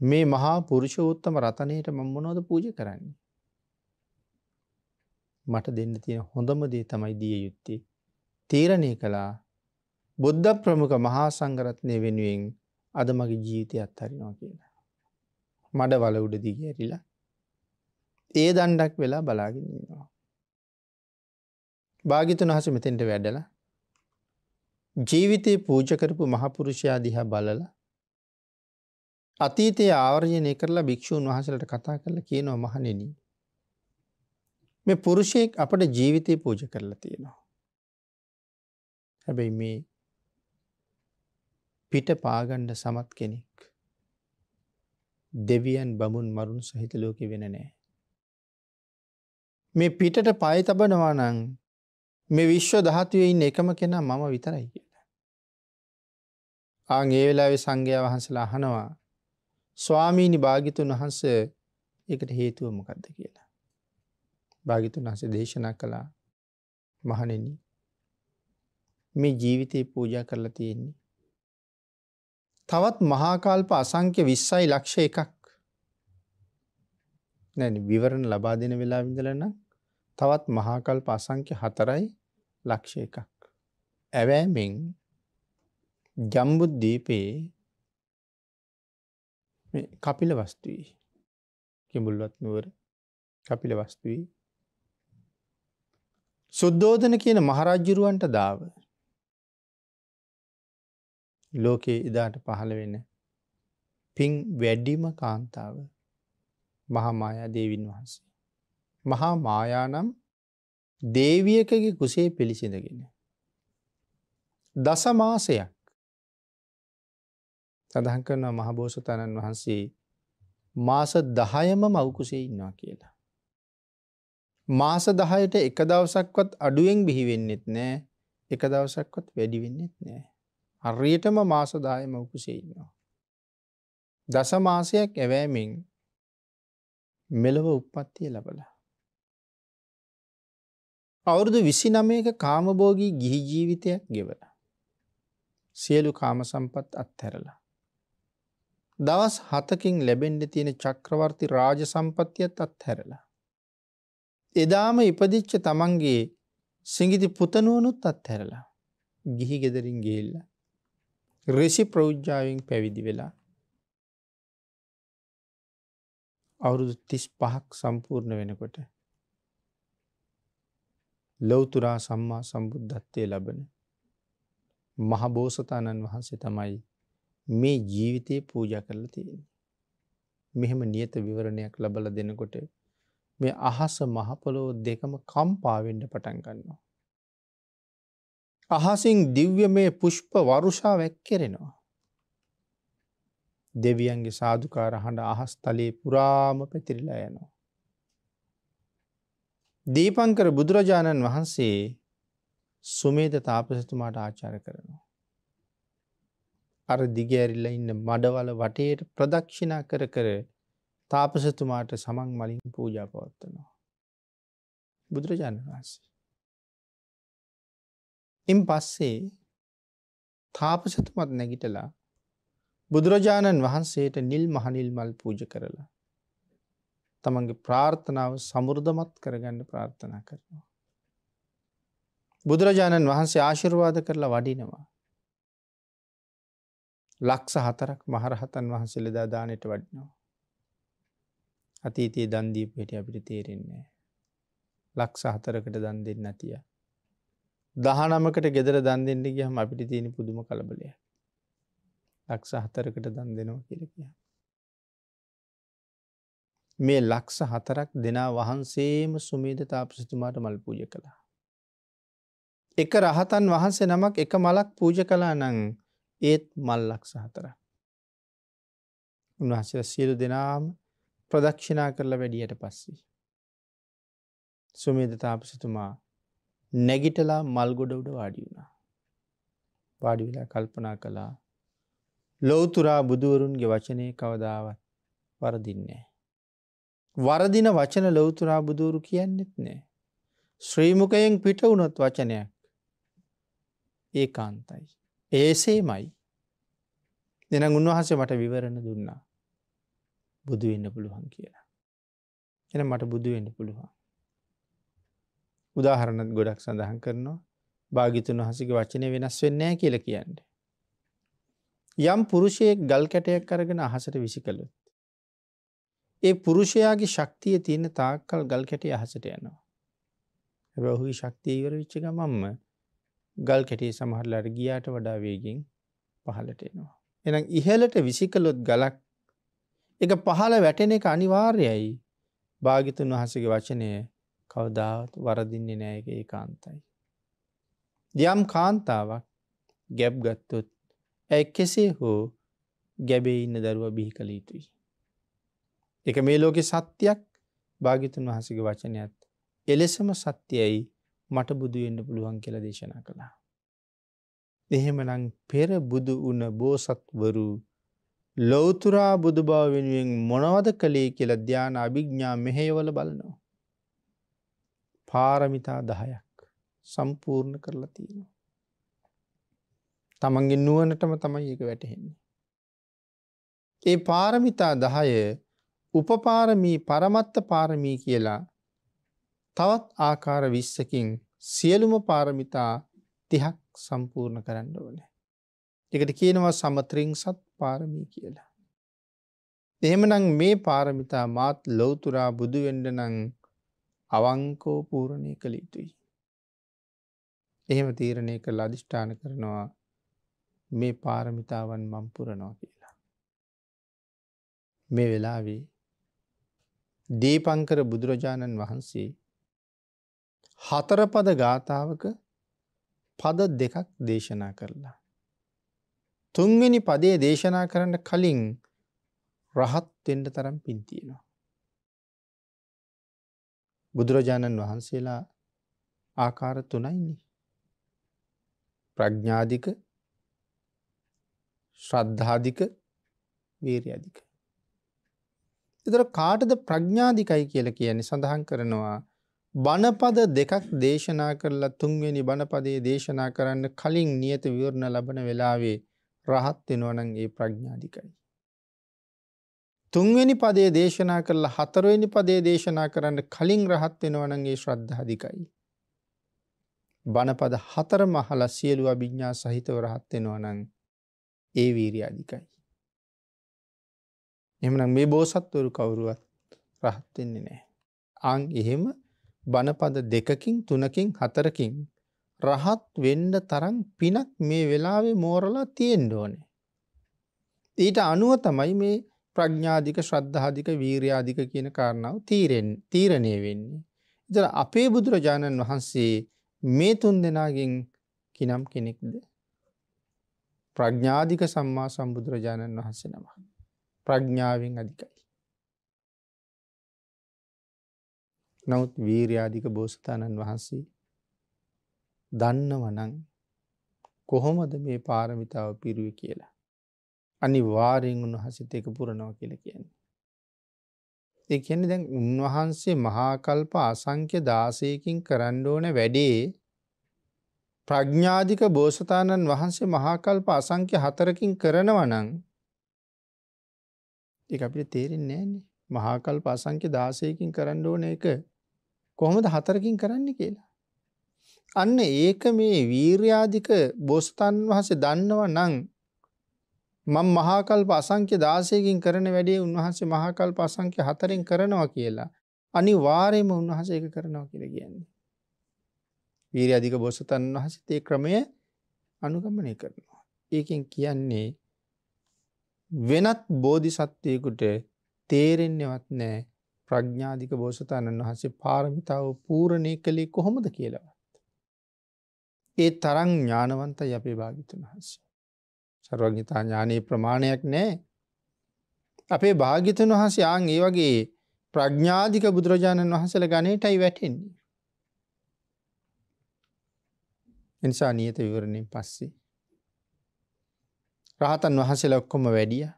මේ මහා පුරුෂෝත්තම රතනයට මම්මනෝද පූජ කරන්නේ. මට දෙන්න තියෙන හොඳම දේ තමයි දිය යුත්තේ. තීරණය කළා බුද්ධ ප්‍රමුඛ මහා සංගරත්නය වෙනුවෙන් අද මගේ ජීවිතය අත්හරිනවා කියලා. මඩ වල උඩ දිග ඇරිලා ඒ දණ්ඩක් වෙලා බලාගෙනන්නවා. භාගිතුන් වහස මෙතෙන්ට වැඩල ජීවිතය පූජකරපු මහපුරුෂයා දිහා බලල අතීතයේ ආවර්ජනය කරලා භික්‍ෂූන් වහසලට කතා කරලා කියනවා මහනෙනී මේ පුරුෂයෙක් අපට ජීවිතය පූජ කරලා තියෙනවා. හැබැයි මේ පිට පාගණ්ඩ සමත් කෙනෙක්. දෙවියන් බමුන් මරුණු සහිත ලෝකෙ වෙන නෑ. මේ පිටට පය තබනවා නං මේ විශ්ව දහතුවේ ඉන්න එකම කෙනා මම විතරයි කියලා. ආං ඒ වෙලාවේ සංඝයා වහන්සලා අහනවා ස්වාමීනි භාගිතුන් වහන්ස එකට හේතුව මොකක්ද කියලා. භාගිතුන් වහස දේශනා කළා මහනෙන මේ ජීවිතය පූජා කරලා තියෙන්නේ. තවත් මහාකාල්ප අසංක්‍ය විස්සයි ලක්ෂ එකක් නැන විවරණ ලබා දෙන වෙලා විඳලන තවත් මහාකල්ප අසංක්‍ය හතරයි ලක්ෂ එකක්. ඇවෑමෙන් ජම්බුද්දීපයේ කපිල වස්තුවී කෙඹුල්වත් නුවර කපිල වස්තුවී සුද්දෝධන කියන මහරජ්ජුරුවන්ට දාව ලෝකයේ එදාට පහළ වෙන පින් වැඩ්ඩිම කාන්තාව මහාමායා දේවින් වහන්සේ. මහා මායානම් දේවියකගේ කුසේ පිළිසිඳගෙන. දසමාසයක් සඳහන් කරනවා මහබෝසතාණන් වහන්සේ මාස දහයම මවකුසේ ඉන්නවා කියලා. මාස දහයට එක දවසක්වත් අඩුවෙන් බිහිවෙන්නෙත් නෑ එක දවසක්වත් වැඩිවෙන්නෙත් නෑ. හරියටම මාස දාය මවකුසේ ඉන්නවා. දස මාසයක් ඇවෑමෙන් මෙලව උප්පත්තිය ලබලා. අවුරුදු විසි නමයක කාමබෝගී ගිහි ජීවිතයක් ගෙවල. සියලු කාම සම්පත් අත්හැරලා. දවස් හතකින් ලැබෙන්ඩ තියෙන චක්‍රවර්ති රාජ සම්පත්තියත් අත්හැරලා. එදාම ඉපදිච්ච තමන්ගේ සිංගිති පුතනුවනුත් අත්හැරලා ගිහි ගෙදරින් ගේල්ල. රෙසි ප්‍රෞද්ජාවෙන් පැවිදි වෙලා අවුරුදු තිස් පහක් සම්පූර්ණ වෙනකොට ලොවතුරා සම්මා සම්බුද්ධත්වය ලබන මහබෝසතාණන් වහන්සේ තමයි මේ ජීවිතය පූජ කරලා තියෙන. මෙහෙම නියත විවරණයක් ලබල දෙනකොට මේ අහස මහපොලෝ දෙකම කම්පාවෙන්ඩ පටන් ගන්නවා. අහසින් දිව්‍ය මේ පුෂ්ප වරුෂා වැක්කෙරෙනවා. දෙවියන්ගේ සාධකාර හඬ අහස් තලයේ පුරාම පැතිරිලා යනවා. දීපංකර බුදුරජාණන් වහන්සේ සුමේද තාපසතුමාට ආචාර කරනවා. අර දිගඇරිල්ල ඉන්න මඩවල වටේට ප්‍රදක්ෂිනා කර කර තාපසතුමාට සමන් මලින් පූජා පවත්වනවා. බුදුරජාණන් වහන්සේ. ඉන් පස්සේ තාපසතුමත් නැගිටලා බුදුරජාණන් වහන්සේට නිල් මහනිල් මල් පූජ කරලා. තමන්ගේ ප්‍රාර්ථනාව සමුෘධමත් කරගන්න ප්‍රාර්ථනා කරනවා. බුදුරජාණන් වහන්සේ ආශිර්වාද කරලා වඩිනවා. ලක්ෂ හතරක් මහරහතන් වහන්සේලදා දානයට වඩිනවා. අතීතයේ දන්දීපයට අපිට තේරෙන්නේ. ලක්ෂ හතරකට දන් දෙන්න නැතිය. දහනමකට ගෙදර දන් දෙන්න ගහම අපිට තියෙන පුදුම කලබලය. ලක්ෂ හතරකට දන් දෙනවා කියල කිය. මේ ලක්ෂ හතරක් දෙනා වහන්සේම සුමේද තාපසිතුමාට මල් පූජ කළා. එක රහතන් වහන්සේ නමක් එක මලක් පූජ කලා නං ඒත් මල් ලක්ෂ හතරක්. උන්වහන්සේ සියලු දෙනාම ප්‍රදක්ෂිනා කරලා වැඩියට පස්සේ. සුමේද තාපසතුමා නැගිටලා මල්ගොඩ උඩ වාඩි වුණා. වාඩි වෙලා කල්පනා කළා ලෝතුරා බුදුවරුන්ගේ වචනය කවදාවත් වරදින්නේ. වරදින වචන ලොවතුරා බුදුරු කියන්නෙත් නෑ. ශ්‍රීමුකයෙන් පිට වුණොත් වචනයක් ඒ කාන්තයි. ඒසේමයි දෙන උන්වහසේ මට විවරණ දුන්නා බුදු වෙන්න පුළුවන් කියලා. එන මට බුදු වෙන්න පුළුවන්. උදාහරණත් ගොඩක් සඳහන් කරනවා භාගිතුන් වහසික වචනය වෙනස් වෙන්නෑ කියල කියන්න. යම් පුරුෂයෙක් ගල් කැටයක් කරගෙන අහසට විසි කළොත්. ඒ පුරුෂයාගේ ශක්තිය තියෙන තාක්කල් ගල් කැටේ අහසට යනවා. හැබ ඔහුගේ ශක්තිය ඉවර විච්ච ගමම්ම ගල් කැටේ සමහරලාට ගියාට වඩා වේගෙන් පහලට එනවා. එනම් ඉහලට විසිකලොත් ගලක් එක පහළ වැටෙන එක අනිවාර්යයි භාගිතුන් වහසගේ වචනය කවදාවත් වරදින්නේ නෑක ඒ කාන්තයි. යම් කාන්තාවක් ගැබ් ගත්තොත් ඇ කෙසේ හෝ ගැබේ ඉන්න දරුව බිහි කළ යුතුයි. එක මේ ලෝකෙ සත්‍යයක් භාගිතුන් වහසගේ වචනයත් එලෙසම සත්‍යයයි මට බුදු වෙන්න පුළුවන් කියලා දේශනා කළා. එහෙමනම් පෙර බුදු වුණ බෝසත්වරු ලෞතුරා බුදු බව වෙනුවෙන් මොනවද කළේ කියලා ධ්‍යාන අභිඥා මෙහෙයවල බලනවා. පාරමිතා දහයක් සම්පූර්ණ කරලා තියෙනවා. තමන්ගේ නුවනටම තමයි ඒක වැටහෙන්නේ. ඒ පාරමිතා දහය උපපාරමී පරමත්ත පාරමී කියලා තවත් ආකාර විස්සකින් සියලුම පාරමිතා තිහක් සම්පූර්ණ කරන්න ඕනේ. එකට කියනවා සමත්‍රිං සත් පාරමී කියලා. එහෙමනම් මේ පාරමිතා මාත් ලොවතුරා බුදුවෙන්ඩ නං අවංකෝ පූරණය කළ යුතුයි. එහෙම තීරණය කළ අධිෂ්ඨාන කරනවා මේ පාරමිතාවන් මම්පුරනවා කියලා. මේ වෙලාවේ දීපංකර බුදුරජාණන් වහන්සේ හතරපද ගාථාවක පද දෙකක් දේශනා කරලා. තුන්වෙනි පදේ දේශනා කරන්න කලින් රහත්වෙන්ඩ තරම් පින්තියෙනවා. බුදුරජාණන් වහන්සේලා ආකාර තුනයින්නේ. ප්‍රඥ්ඥාධික ශ්‍රද්ධාධික වීරයාධික. එතර කාටද ප්‍රඥ්ඥාධිකයි කියල කියන්නේ සඳහන් කරනවා බණපද දෙකක් දේශනා කරලා තුන්වෙනි බණපදේ දේශනා කරන්න කලින් නියත විවරණ ලබන වෙලාවේ රහත් වෙනවනන් ඒ ප්‍රඥ්ඥාධිකයි. තුන්වෙනි පදේ දේශනා කරලා හතරවෙනි පදේ දේශනා කරන්න කලින් රහත් වෙනවනගේ ශ්‍රද්ධාධිකයි. බණපද හතර මහල සියලු අභිඤ්ඥා සහිතව රහත්වෙනවනං ඒ වීරයාධිකයි. එමනම් මේ බෝසත්වරු කවුරුවත් රහත්වෙන්නේ නෑ. අං එහෙම බණපද දෙකකින් තුනකින් හතරකින් රහත් වෙන්ඩ තරම් පිනක් මේ වෙලාවේ මෝරලා තියෙන්ඩ ඕනේ. ඊට අනුව තමයි මේ ප්‍රඥාධික ශ්‍රද්ධාධික වීරයාධික කියන කාරණාව තීරෙන් තීරණය වෙන්නේ. ඉතර අපේ බුදුරජාණන් වහන්සේ මේ තුන් දෙනාගෙන් කිනම් කෙනෙක්ද. ප්‍රඥාධික සම්මා සම්බුදුරජාණන් වහන්සේ නම. ප්‍රඥාවෙන් අධිකයි. නවත් වීරයාධික බෝසතාණන් වහන්සේ දන්නවනං කොහොමද මේ පාරමිතාව පිරුව කියලා. අනි වාරයෙන් උන්වහසිත එක පුරණවා කියල කියන්නේ. ඒ කියන්නේ දැන් උන්වහන්සේ මහාකල්ප අසංක්‍ය දාසයකින් කරන්න ඕන වැඩේ ප්‍රඥාධික බෝසතාණන් වහන්සේ මහාකල්ප අසංක්‍ය හතරකින් කරනවනං ඒ අපිට තේරෙන්නේ නෑන්නේ මහාකල්ප අසංක්‍ය දාසයකින් කරන්න ඕන එක කොහොමද හතරකින් කරන්න කියලා. අන්න ඒක මේ වීර්යාධික බොස්තන් වහස දන්නව නං මං මහාකල්ප අසංක්‍ය දාසයකින් කරන වැඩේ උන්වහන්සේ මහාකල්ප අසංක්‍ය හතරෙන් කරනවා කියලා අනි වාරයම උන්වහස එක කරනවා කියල කියන්නේ. වීර අධික බොසතන් වහසිතේ ක්‍රමය අනුගමනය කරනවා. ඒකෙන් කියන්නේ වෙනත් බෝධි සත්වයකුට තේරෙන්නෙවත් නෑ ප්‍රඥාධික බෝසතාණන් වහන්සේ පාරමිතාව පූරණය කළේ කොහොමද කියලවත්. ඒ තරං ඥානවන්තයි අපේ භාගිතුන් වහන්සේ. සර්වඥතා ඥානයේ ප්‍රමාණයක් නෑ. අපේ භාගිතන් වහසේ ආං ඒ වගේ ප්‍රඥාධික බුදුරජාණන් වහසල ගනයටයි වැටෙන්නේ. එනිසා නියත විවරණයෙන් පස්සේ. රහතන් වහසල ඔක්කොම වැඩිය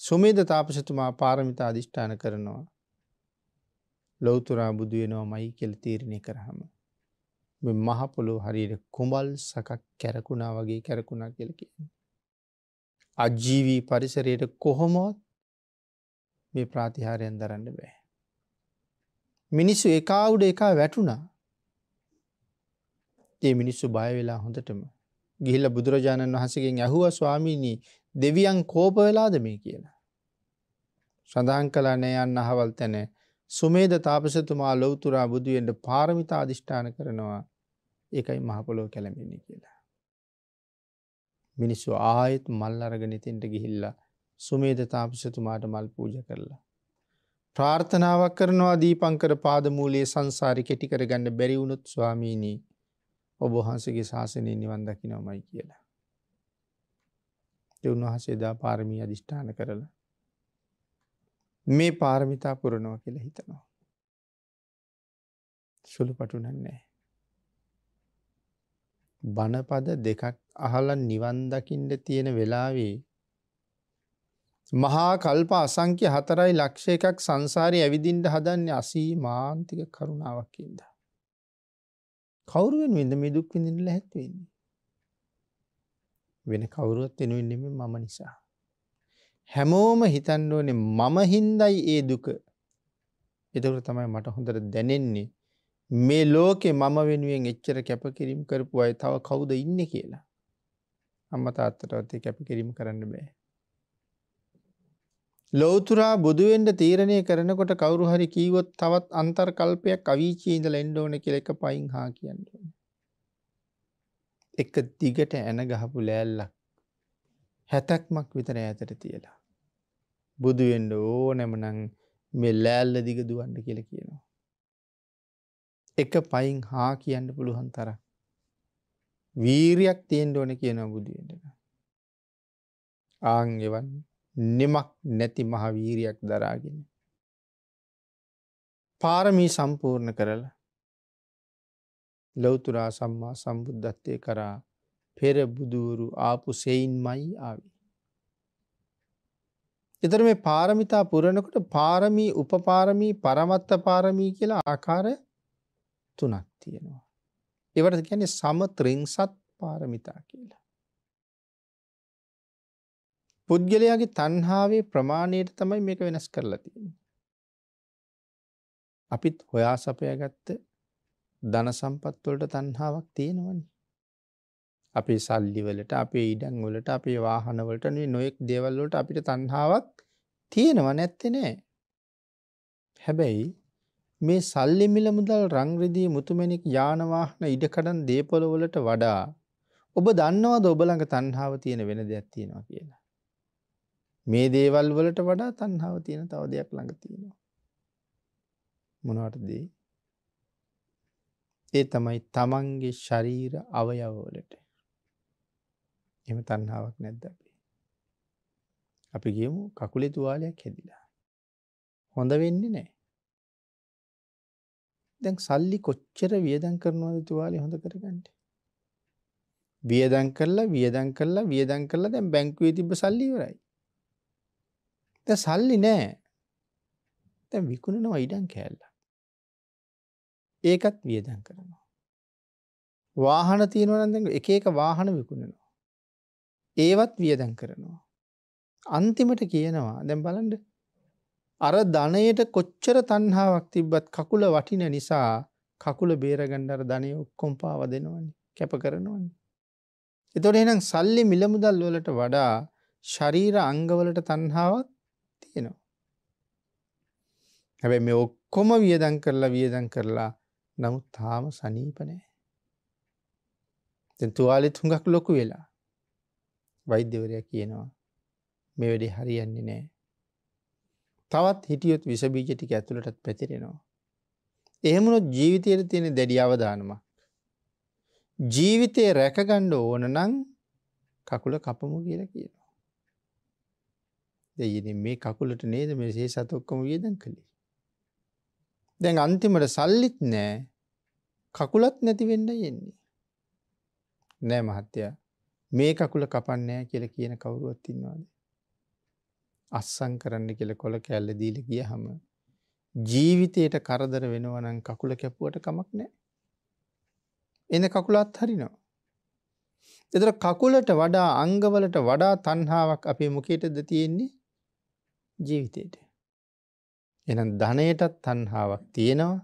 සුමේද තාපසතුමා පාරමිතා අධිෂ්ඨාන කරනවා. ලොවතුරා බුදුවෙනවා මයි කෙල් තීරණය කරහම. මහපොළො හරියට කුඹල් සකක් කැරකුණා වගේ කැරකුණා කියල කියන්නේ. අජීවී පරිසරයට කොහොමොත් මේ ප්‍රාතිහාරයන් දරන්න බෑ. මිනිස්සු එකවුඩ එකා වැටුණා ඒ මිනිස්සු බයවෙලා හොඳටම ගිහිල්ල බුදුරජාණන් වහසගෙන් ඇහුව ස්වාමීණී දෙවියන් කෝප වෙලාද මේ කියලා. සඳහන් කලා නෑයන්න අහවල් තැන සුමේද තාපසතුමා ලොවතුරා බුදුුවෙන්ට පාරමිතා අධිෂ්ඨාන කරනවා ඒකයි මහපොලෝ කැළඹෙන්නේ කියලා. මිනිස්සු ආයෙත් මල් අරගෙන ඉතින්ට ගිහිල්ලා සුමේද තාපසතුමාට මල් පූජ කරලා. ප්‍රාර්ථනාවක් කරනවා දීපංකර පාදමූලයේ සංසාරි කෙටි කරගන්න බැරිවුණුත් ස්වාමීණී ඔබහන්සගේ ශාසනය නිවන් දකිනවමයි කියලා. උන්වහසේදා පාරමී අධිෂ්ඨාන කරලා. මේ පාරමිතා පුරණවා කියලා හිතනවා. සුළු පටුනන්නේ. බණපද දෙකක් අහලා නිවන් දකින්න තියෙන වෙලාවේ මහා කල්ප අසංක්‍ය හතරයි ලක්ෂ එකක් සංසාරය ඇවිදින්ට හදන්නේ අසී මාන්තික කරුණාවක්කින්ද. කවුරුවෙන් විඳ මේ දුක් විඳින්න හැත්වෙන්නේ. වෙන කවුරුවත් වෙනුවෙන්නෙම මම නිසා. හැමෝම හිතන්න ඕනේ මම හින්දයි ඒ දුක. එතකොට තමයි මට හොඳට දැනෙන්නේ මේ ලෝකෙ මම වෙනුවෙන් එච්චර කැපකිරීම් කරපු අය තව කවුද ඉන්න කියලා. අම්ම තාත්තටවත් කැපකිරීම කරන්න බෑ. ලෝතුරා බුදුවෙන්ට තීරණය කරනකොට කවුරු හරි කීවොත් තවත් අන්තර් කල්පයක් අවිචී ඉඳලා එන්න ඕන කියලා එක පයින් හා කියන්න ඕනේ. එක දිගට ඇන ගහපු ලෑල්ලක් හැතක්මක් විතර ඈතට තියලා. බුදුවෙන්ඩ ඕනැමනං මෙ ලෑල්ල දිග දුවන්ඩ කියල කියනවා. එක පයින් හා කියන්න පුළුවන් තර. වීරයක් තියෙන් ඕන කියනවා බුදුවෙන්ටක. ආංගෙවන් නිමක් නැති මහවීරයක් දරාගෙන. පාරමී සම්පූර්ණ කරලා ලොවතුරා සම්මා සම්බුද්ධත්වය කරා පෙර බුදුවරු ආපු සෙයින් මයි ආවි. එතර මේ පාරමිතා පුරණකොට පාරමී උපපාරමී පරමත්ත පාරමී කියලා ආකාර තුනක් තියෙනවා. එවට ගැන සම ත්‍රිංසත් පාරමිතා කියලා. පුද්ගලයාගේ තන්හාාවේ ප්‍රමාණයට තමයි මේක වෙනස් කරලා තියෙන. අපිත් හොයා සපය ගත්ත ධන සම්පත්වලට තන්හාාවක් තියෙනවනි. අපේ සල්ලිවලට අපේ ඉඩං වලට අපේ වාහනවලට නොයෙක් දේවල්වලට අපිට තන්හාාවක් තියෙනව නැත්තෙ නෑ. හැබැයි මේ සල්ලි මිල මුදල් රංග්‍රදී මුතුමැනික් යානවාහන ඉඩකඩන් දේපොළවලට වඩා ඔබ දන්නවද ඔබළඟ තන්හාාව තියෙන වෙන දෙයක් තියෙනවා කියලා. මේ දේවල් වලට වඩා තන්හාාව තියෙන තව දෙයක් ළඟ තියෙනවා. මොනවටදී ඒ තමයි තමන්ගේ ශරීර අවයවවලට එම තන්හාාවක් නැද්ද අපි. අපි ගියමු කකුලේ තුවාලයක් හැදිලා. හොඳ වෙන්නේ නෑ. දැන් සල්ලි කොච්චර වියදන් කරනවද තුවාලේ හොඳ කරගන්නට. වියදන් කරලා වියදන් කරලා වියදන් කරලා දැන් බැංකුවේ තිබ්බ සල්ලි ඉවරයි. දැන් සල්ලි නෑ. දැන් විකුණනවා ඉඩම් කෑල්ල. ඒකත් වියදන් කරනවා. වාහන තියෙනවා නම් දැන් එක එක වාහන විකුණනවා. ඒවත් වියදන් කරනවා. අන්තිමට කියනවා දැන් බලන්න අර ධනයට කොච්චර තණ්හාවක් තිබ්බත් කකුල වටින නිසා කකුල බේරගන්න අර ධනය ඔක්කොම පාව දෙනවනේ කැප කරනවනේ. එතකොට එහෙනම් සල්ලි මිල මුදල් වලට වඩා ශරීර අංගවලට තණ්හාවක් තියෙනවා. හැබැයි මේ ඔක්කොම වියදම් කරලා වියදම් කරලා නමුත් තාම සනීප නැහැ. දැන් තුවාලෙත් හුඟක් ලොකු වෙලා වෛද්‍යවරයා කියනවා මේ වැඩේ හරියන්නේ නැහැ. තවත් හිටියොත් විස බීජ ටික ඇතුළටත් පැතිරෙනවා. එහෙමනොත් ජීවිතයට තියෙන දැඩි අවදානමක්. ජීවිතය රැකගන්න ඕන නම් කකුල කපමු කියලා කියනවා. දෙයින මේ කකුලට නේද මේ සේ සත ඔක්කොම වියදන් කළේ. දැන් අන්තිමට සල්ලිත් නෑ කකුලත් නැතිවෙන්න යෙන්නේ. නෑ මහත්තයා මේ කකුල කපන්නෑ කියල කියන කවුරුවත් ඉන්නවාද. අස්සං කරන්න කියල කොළ කැල්ල දීල ගිය හම ජීවිතයට කරදර වෙනවනං කකුල කැපුවට කමක් නෑ. එන කකුලත් හරිනවා. එතර කකුලට වඩා අංගවලට වඩා තන්හාාවක් අපේ මොකේටද තියෙන්නේ ජීවිතයට. එනම් ධනයටත් තන්හාාවක් තියෙනවා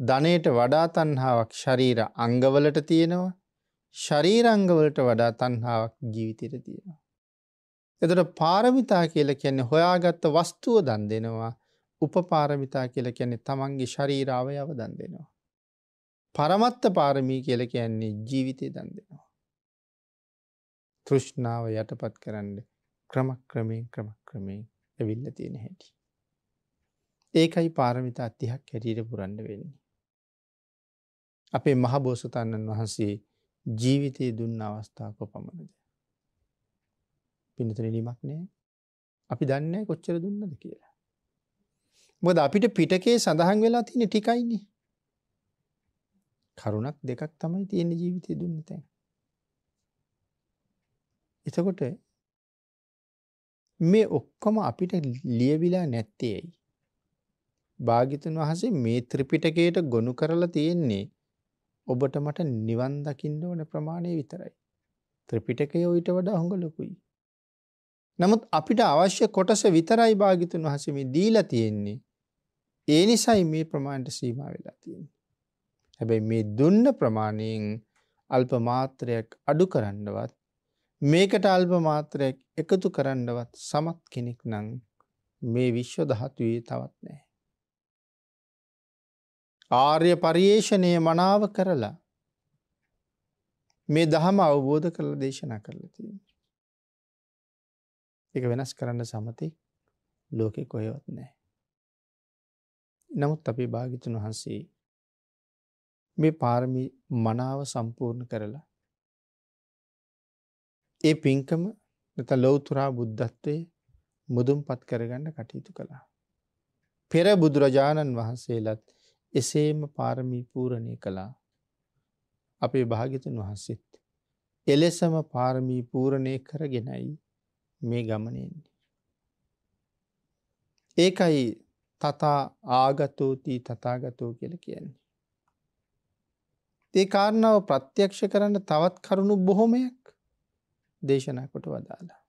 ධනයට වඩා තන්හාාවක් ශරීර අංගවලට තියෙනවා ශරීරංගවලට වඩා තන්හාාවක් ජීවිතයට තියෙනවා. එතට පාරමිතා කියල කියන්නේ හොයාගත්ත වස්තුව දන් දෙනවා උපපාරමිතා කියල කියන්නේ තමන්ගේ ශරීරාවයව දන් දෙනවා. පරමත්ත පාරමී කියල කියන්නේ ජීවිතය දන් දෙනවා. තෘෂ්ණාව යටපත් කරන්න ක්‍රමක්‍රමයෙන් ක්‍රමක්‍රමයෙන් ඇවිල්ල තියෙන හැටි. ඒකයි පාරමිතා අත්තිහක් හැටියට පුරන්න වෙන්නේ. අපේ මහබෝසතන්නන් වහන්සේ ජීවිතය දුන්න අවස්ථාව කොපමණද. පිනතන නිමක් නෑ අපි දන්න කොච්චර දුන්නද කියලා. මොද අපිට පිටකේ සඳහන් වෙලා තියෙන ටිකයින්නේ. කරුණක් දෙකක් තමයි තියෙන ජීවිතය දුන්න තැන්. එතකොට මේ ඔක්කොම අපිට ලියවිලා නැත්තේ ඇයි. භාගිතුන් වහසේ මේ ත්‍රිපිටකයට ගොනු කරලා තියෙන්නේ ඔබට මට නිවන් දකින්න ඕන ප්‍රමාණය විතරයි. ත්‍රිපිටකය ඔයිට වඩා හොඟ ලොකුයි. නමුත් අපිට අවශ්‍ය කොටස විතරයි භාගිතුන් වහසම දීලා තියෙන්නේ. ඒ නිසයි මේ ප්‍රමාණයට සීම වෙලා තියෙන. හැබැයි මේ දුන්න ප්‍රමාණයෙන් අල්ප මාත්‍රයක් අඩු කරන්නවත් මේකට අල්ප මාත්‍රයක් එකතු කරන්නවත් සමත් කෙනෙක් නං මේ විශ්ව දහතුවේ තවත් නෑ. ආර්ය පර්යේෂණය මනාව කරලා මේ දහම අවබෝධ කරල දේශනා කරලා තියෙන. එක වෙනස් කරන්න සමති ලෝකෙ කොයවත් නෑ. නමුත් අපි භාගිතුන් වහන්සේ මේ පාරමි මනාව සම්පූර්ණ කරලා ඒ පින්කම නත ලොවතුරා බුද්ධත්වය මුදුම් පත් කරගන්න කටයුතු කළා. පෙර බුදුරජාණන් වහන්සේලත් එසේම පාරමී පූරණය කළා අපේ භාගිතුන් වහන්සේත් එලෙසම පාරමී පූරණය කරගෙනයි මේ ගමනෙන්නේ. ඒකයි තතා ආගතෝතිී තතාගතෝ කියල කියන්නේ. ඒ කාරණාව ප්‍රත්‍යක්ෂ කරන්න තවත් කරුණු බොහොමයක් දේශනා කොට වදාලා.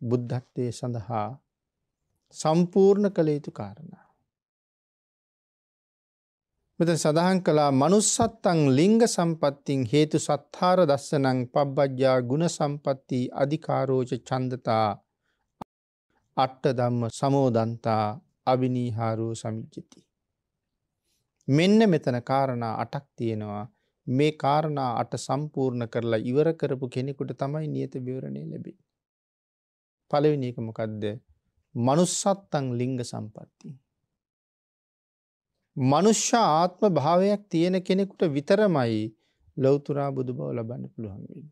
බුද්ධත්වය සඳහා සම්පූර්ණ කළ යුතු කාරණා. මෙත සඳහන් කලා මනුස්සත්තං ලිංග සම්පත්තින් හේතු සත්හාර දස්සනං පබ්බජ්ජා ගුණ සම්පත්ති අධිකාරෝච චන්දතා අට්ට දම්ම සමෝදන්තා අභිනීහාරූ සමිච්චති. මෙන්න මෙතන කාරණා අටක් තියෙනවා මේ කාරණා අට සම්පූර්ණ කරලා ඉවර කරපු කෙනෙකුට තමයි නියත විවරණය ලැබේ. පළවෙනි එක මොකක්ද මනුස්සත්තං ලිංග සම්පත්ති. මනුෂ්‍ය ආත්ම භාවයක් තියෙන කෙනෙකුට විතරමයි ලොවතුරා බුදු බව ලබන්න පුළුවන්වෙන්න.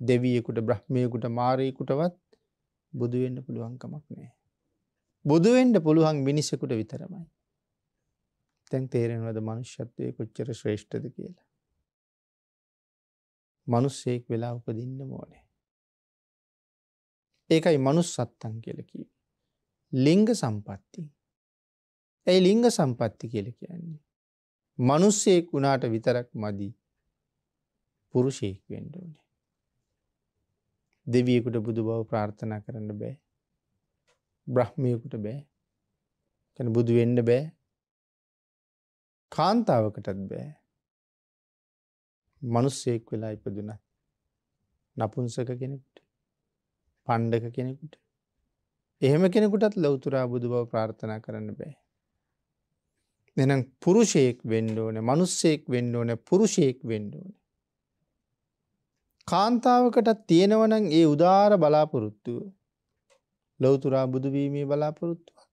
දෙවියෙකුට බ්‍රහ්මයකුට මාරයකුටවත් බුදුවෙන්න පුළුවන්කමක් නෑ. බුදුවෙන්ඩ පුළුවන් මිනිසකුට විතරමයි. තැන් තේරෙනවද මනුෂ්‍යත්වය කොච්චර ශ්‍රේෂ්ඨද කියලා. මනුස්සයෙක් වෙලා උපදින්න මෝනේ. ඒකයි මනුස් සත්තන් කියලකී. ලිංග සම්පත්ති. ඇයි ලිංග සම්පත්ති කියල කියන්නේ. මනුස්සයෙක් වුණාට විතරක් මදී පුරුෂයෙක් වෙන්ඩෝනේ. දෙවියකුට බුදු බව ප්‍රාර්ථනා කරන්න බෑ. බ්‍රහ්මයකුට බෑ. කැන බුදු වෙන්න බෑ කාන්තාවකටත් බෑ මනුස්සයෙක් වෙලා ඉපදුන නපුන්සක කෙනෙකුට පණ්ඩක කෙනෙකුට එහෙම කෙනෙකුටත් ලොවතුරා බුදු බව ප්‍රාර්ථනා කරන්න බෑ එනම් පුරුෂයෙක් වෙන්න ඕන මනුස්සයෙක් වෙන්න ඕන පුරුෂයෙක් වෙන්න ඕන කාන්තාවකටත් තියෙනවනං ඒ උදාර බලාපොරොත්තුව ලොවතුරා බුදුවීමේ බලාපොරොත්තුවක්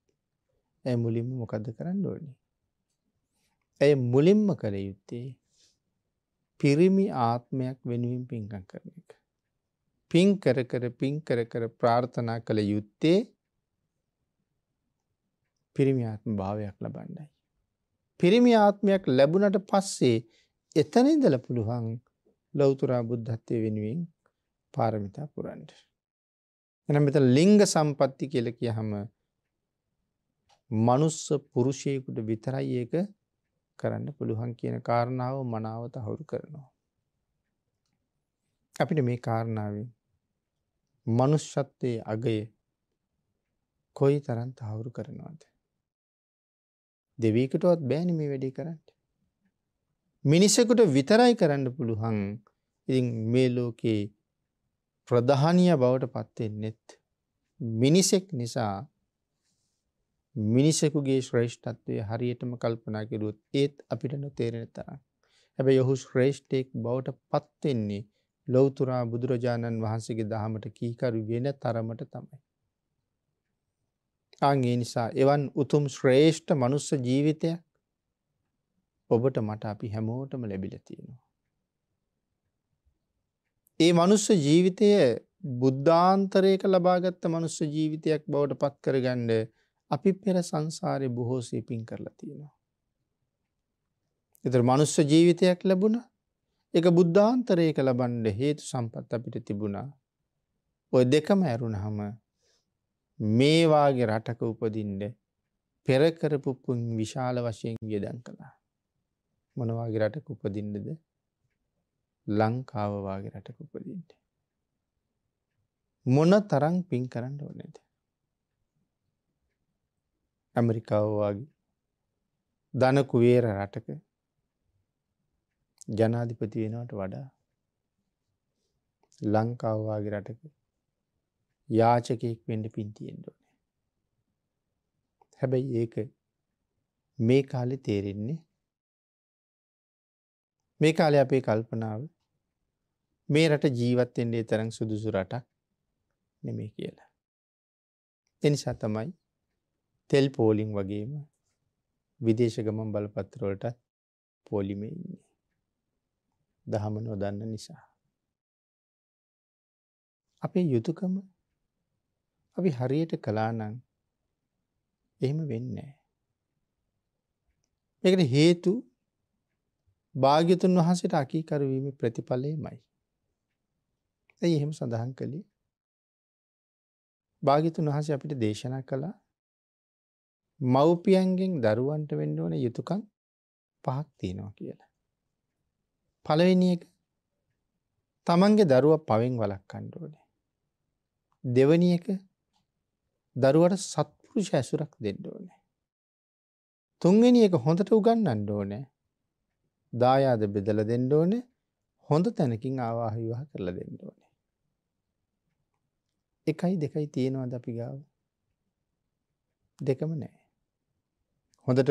ඇ මුලින්ම මොකද කරන්න ඕනේ ඇය මුලින්ම කළ යුත්තේ පිරිමි ආත්මයක් වෙනුවෙන් පින්කම් කරන එක. පින් කර කර පින් කර කර ප්‍රාර්ථනා කළ යුත්තේ පිරිමි ආත්ම භාවයක් ලබන්නයි. පිරිමි ආත්මයක් ලැබුණට පස්සේ එතනින්දල පුළුවන් ලෞතුරා බුද්ධත්වය වෙනුවෙන් පාරමිතා පුරන්ට. එන මෙත ලිංග සම්පත්ති කියල කිය හම මනුස්ස පුරුෂයකුට විතරයි ඒක කරන්න පුළුවන් කියන කාරණාව මනාව තහවුරු කරනවා. අපිට මේ කාරණාවෙන් මනුෂ්‍යත්වයේ අගය කොයි තරන් තහවුරු කරනවාද. දෙවීකටවත් බෑනි මේ වැඩි කරන්න. මිනිසකුට විතරයි කරන්න පුළුවන් ඉතින් මේ ලෝකයේ ප්‍රධානය බවට පත්වෙන්නෙත් මිනිසෙක් නිසා මිනිසෙකුගේ ශ්‍රේෂ්ඨත්වය හරියටම කල්පනා කෙරුවොත් ඒත් අපිට නොතේරෙන තරම්. හැබැයි ඔහු ශ්‍රේෂ්ඨයෙක් බවට පත්වෙන්නේ ලොවතුරා බුදුරජාණන් වහන්සේගේ දහමට කීකරු වෙන තරමට තමයි. අගේ නිසා එවන් උතුම් ශ්‍රේෂ්ඨ මනුස්ස ජීවිතයක් ඔබට මට අපි හැමෝටම ලැබිල තියෙනවා. ඒ මනුස්ස ජීවිතය බුද්ධාන්තරයක ලබාගත්ත මනුස්ස ජීවිතයක් බවට පත් කරගණ්ඩ අපි පෙර සංසාරය බොහෝසේ පින් කරලා තියෙනවා. එතර මනුස්ස ජීවිතයක් ලැබුණ එක බුද්ධාන්තරයක ලබන්ඩ හේතු සම්පත් අපිට තිබුණා. ඔය දෙකම ඇරුණ හම මේවාගේ රටක උපදින්ඩ පෙරකරපුපුන් විශාල වශයෙන් ගෙදන් කළා. මොනවාගේ රටක උපදින්නද ලංකාවවාගේ රටක උපදින්ට. මොන තරං පින් කරන්න ඕනේද. ඇමරිකාවවාගේ ධනකු වේර රටක ජනාධිපති වෙනවට වඩා ලංකාවවාගේ රටක යාචකයෙක් වෙන්ඩ පින්තියෙන්ඩෝන. හැබැයි ඒක මේ කාලෙ තේරෙන්නේ මේ කාලය අපේ කල්පනාව මේ රට ජීවත්තෙන්ඩේ තරම් සුදුසු රටක් නෙමේ කියලා. එනිසා තමයි තෙල් පෝලිං වගේම විදේශ ගමන් බලපත්තරවලට පෝලිමේ ඉන්නේ. දහම නොදන්න නිසා. අපේ යුතුකම අපි හරියට කලානං එහෙම වෙන්නේ. එකට හේතු භාග්‍යතුන් වහන්සේට අකීකරවීම ප්‍රතිඵලයමයි. ඇයි එහෙම සඳහන් කළේ භාගිතුන් වහස අපිට දේශනා කළා මව්පියන්ගෙන් දරුවන්ට වෙන්න ඕන යුතුකම් පහක් තියෙනවා කියලා. පළවෙනි එක තමන්ගේ දරුව පවෙන් වළක්වන්න ඕනේ. දෙවැනි එක දරුවට සත්පුරුෂ ඇසුරක් දෙන්න ඕනේ. තුන්වෙනි එක හොඳට උගන්වන්න ඕනේ. දායාද බෙදලා දෙන්න ඕනේ. හොඳ තැනකින් ආවාහ විවාහ කරලා දෙන්න ඕනේ. එකයි දෙකයි තියෙනවද අපි ගාව දෙකම නෑ හොඳට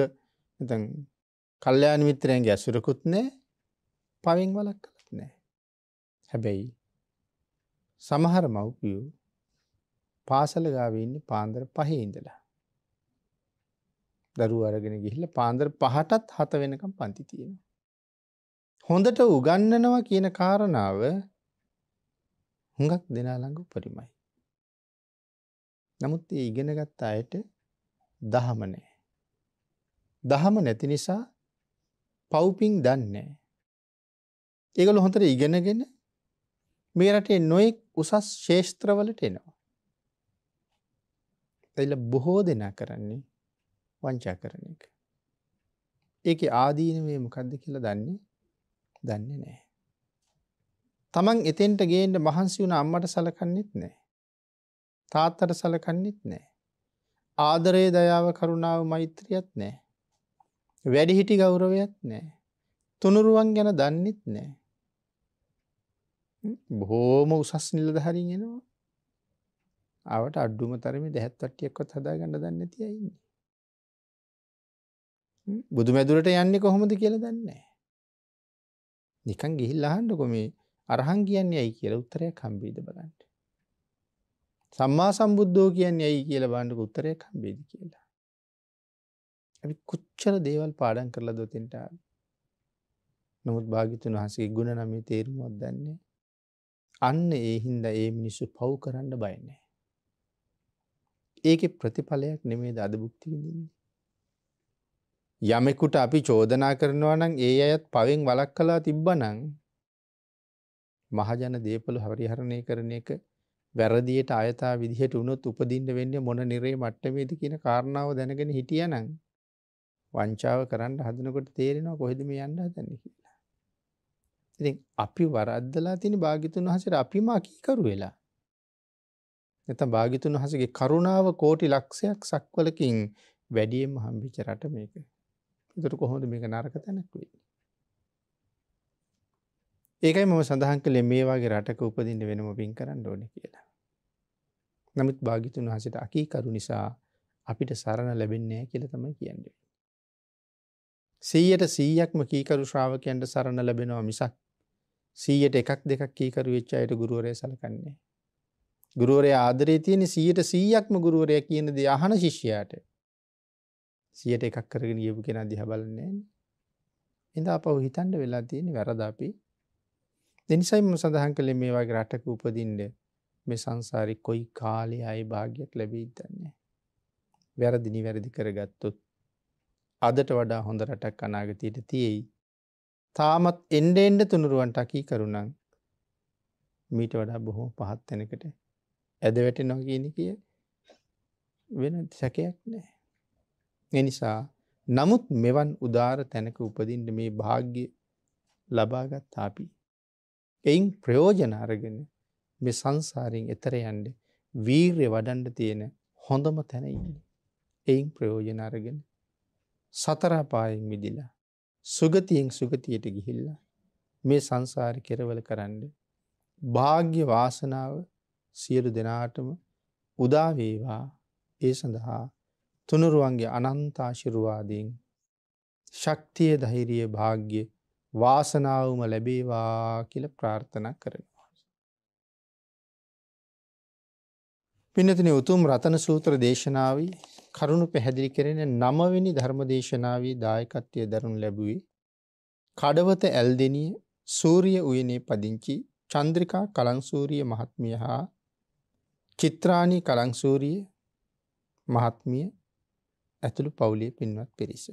කල්්‍යයාන මිත්‍රයන්ගේ ඇසුරකුත් නෑ පවින් වලක් කලත් නෑ හැබැයි සමහර මව්පියූ පාසල ගාවන්න පාන්දර පහහිඉඳලා දරු අරගෙන ගිහිල්ල පාන්දර පහටත් හත වෙනකම් පන්ති තියෙන. හොඳට උගන්නනවා කියන කාරණාව හුඟක් දෙනා ළඟ උපරිමයි. නමුත් ඒ ඉගෙනගත්ත අයට දහම නෑ. දහම නැති නිසා පව්පින් දන්නේ. ඒගොල හොඳට ඉගෙනගෙන මේ රටේ නොයෙක් උසස් ශේෂත්‍රවලට එනවා. එල බොහෝ දෙනා කරන්නේ වංචා කරන එක. ඒක ආදීනවේ මොකක්ද කියලා දන්නේ දන්නේ නෑ. තමන් එතෙන්ට ගේන්ට මහන්සි වුණ අම්මට සලකන්නෙත් නෑ. තාත්තට සලකන්නෙත් නෑ. ආදරයේ දයාව කරුණාව මෛත්‍රියත් නෑ. වැඩිහිටි ගෞරවයත් නෑ. තුනුරුවන් ගැන දන්නෙත් නෑ. බොහෝම උසස් නිලධහරින් එෙනවා. අවට අඩ්ඩුම තරම දැහැත්වටියක්කොත් හදා ගන්න දන්න තියයින්න. බුදු මැදුරට යන්නේ කොහොමද කියල දන්නේ. නිකන් ගිහිල් අහන්ඩකොම අරහන් කියන්නේ ඇයි කියලා උත්තරයක් කම්බීද බලන්ට. සම්මා සම්බුද්ධෝ කියන්නේ ඇයි කියල බාණ්ඩක උත්තරයක් හම්බේද කියලා. ඇි කුච්චර දේවල් පාඩන් කරලා දොතින්ට නොමුත් භාගිතුන් වහසේ ගුණ නමේ තේරුමොත් දන්නේ. අන්න ඒ හින්ද ඒ මිනිස්සු පව් කරන්න බයන්නේ. ඒක ප්‍රතිඵලයක් නෙමේද අද බුක්ති විඳින්නේ. යමෙකුට අපි චෝදනා කරනවා නම් ඒ අයත් පවෙන් වලක් කලා තිබ්බනං මහජන දේපළු හරිහරණය කරන එක වැරදියට අයතා විදිහට උනොත් උපදින්න වෙන්න මොන නිරේ මට්ටමේද කියන කාරණාව දැනගෙන හිටිය නං වංචාව කරන්න හදනකොට තේරෙනවා කොහෙද මේ යන්න හදන්නේ කියලා. ඉතින් අපි වරද්දලා තියෙන භාග්‍යතුන් වහන්සේට අපිම අකීකරු වෙලා. නැත්නම් භාග්‍යතුන් වහන්සේගේ කරුණාව කෝටි ලක්ෂයක් සක්වලකින් වැඩියෙන්ම හම්බෙච්ච රට මේක. ඒකට කොහොමද මේක නරක තැනක් වෙන්නේ? ඒකයි මම සඳහන් කළේ මේ වගේ රටක උපදින්න වෙනම පින් කරන්න ඕනේ කියලා. නමුත් භාග්‍යතුන් වහන්සේට අකීකරු නිසා අපිට සරණ ලැබෙන්නේ නැහැ කියලා තමයි කියන්නේ. 100ට 100ක්ම කීකරු ශ්‍රාවකයන්ට සරණ ලැබෙනවා මිසක් 100ට එකක් දෙකක් කීකරු වෙච්ච අයට ගුරුවරයා සලකන්නේ. ගුරුවරයා ආදරේ තියෙන 100ට 100ක්ම ගුරුවරයා කියන දේ අහන ශිෂ්‍යයාට 100ට එකක් කරගෙන ගියපු කෙනා දිහා බලන්නේ නැහැ. ඉඳ අපව හිතන්න වෙලා තියෙන වැරද අපි. එනිසයිම සඳහන් කළේ මේ වගේ රටක උපදින්න මේ සංසාරි කොයි කාලේ අයි භාග්‍යයක් ලැබීදන්නේ. වැරදි නිවැරදි කරගත්තොත් අදට වඩා හොඳ රටක් අනාගතයට තියෙයි තාමත් එන්ඩ එන්ඩ තුනුරුවන්ට අකී කරුණං මීට වඩා බොහොම පහත් තැනකට ඇද වැට නොගෙන කිය වෙන සැකයක් නෑ. එනිසා නමුත් මෙවන් උදාර තැනක උපදින්ට මේ භාග්‍ය ලබාගත් අපි. එයින් ප්‍රයෝජන අරගෙන මේ සංසාරයෙන් එතර යන්ඩ වීර්ය වඩන්ඩ තියෙන හොඳම තැනඉන්න. එයින් ප්‍රයෝජන අරගෙන සතරාපායෙන් මිදිලා සුගතියෙන් සුගතියට ගිහිල්ලා මේ සංසාර කෙරවල කරන්න භාග්‍ය වාසනාව සියලු දෙනාටම උදාවේවා ඒ සඳහා තුනුරුවන්ගේ අනන්තාශිරුවාදීන් ශක්තිය දහිරිය භාග්‍ය වාසනාවම ලැබේවා කියල ප්‍රාර්ථනා කරනවා. පිනතින උතුම් රතන සූත්‍ර දේශනාවී කරුණු පැහැදිලි කරෙන නමවෙනි ධර්ම දේශනාවී දායකත්වය දරුණු ලැබුවේ කඩවත ඇල්දෙනිය සූරිය උයනේ පදිංචි චන්ද්‍රිකා කලංසූරිය මහත්මිය හා චිත්‍රාණී කලංසූරිය මහත්මිය ඇතුළු පවුලිය පින්වත් පිරිස.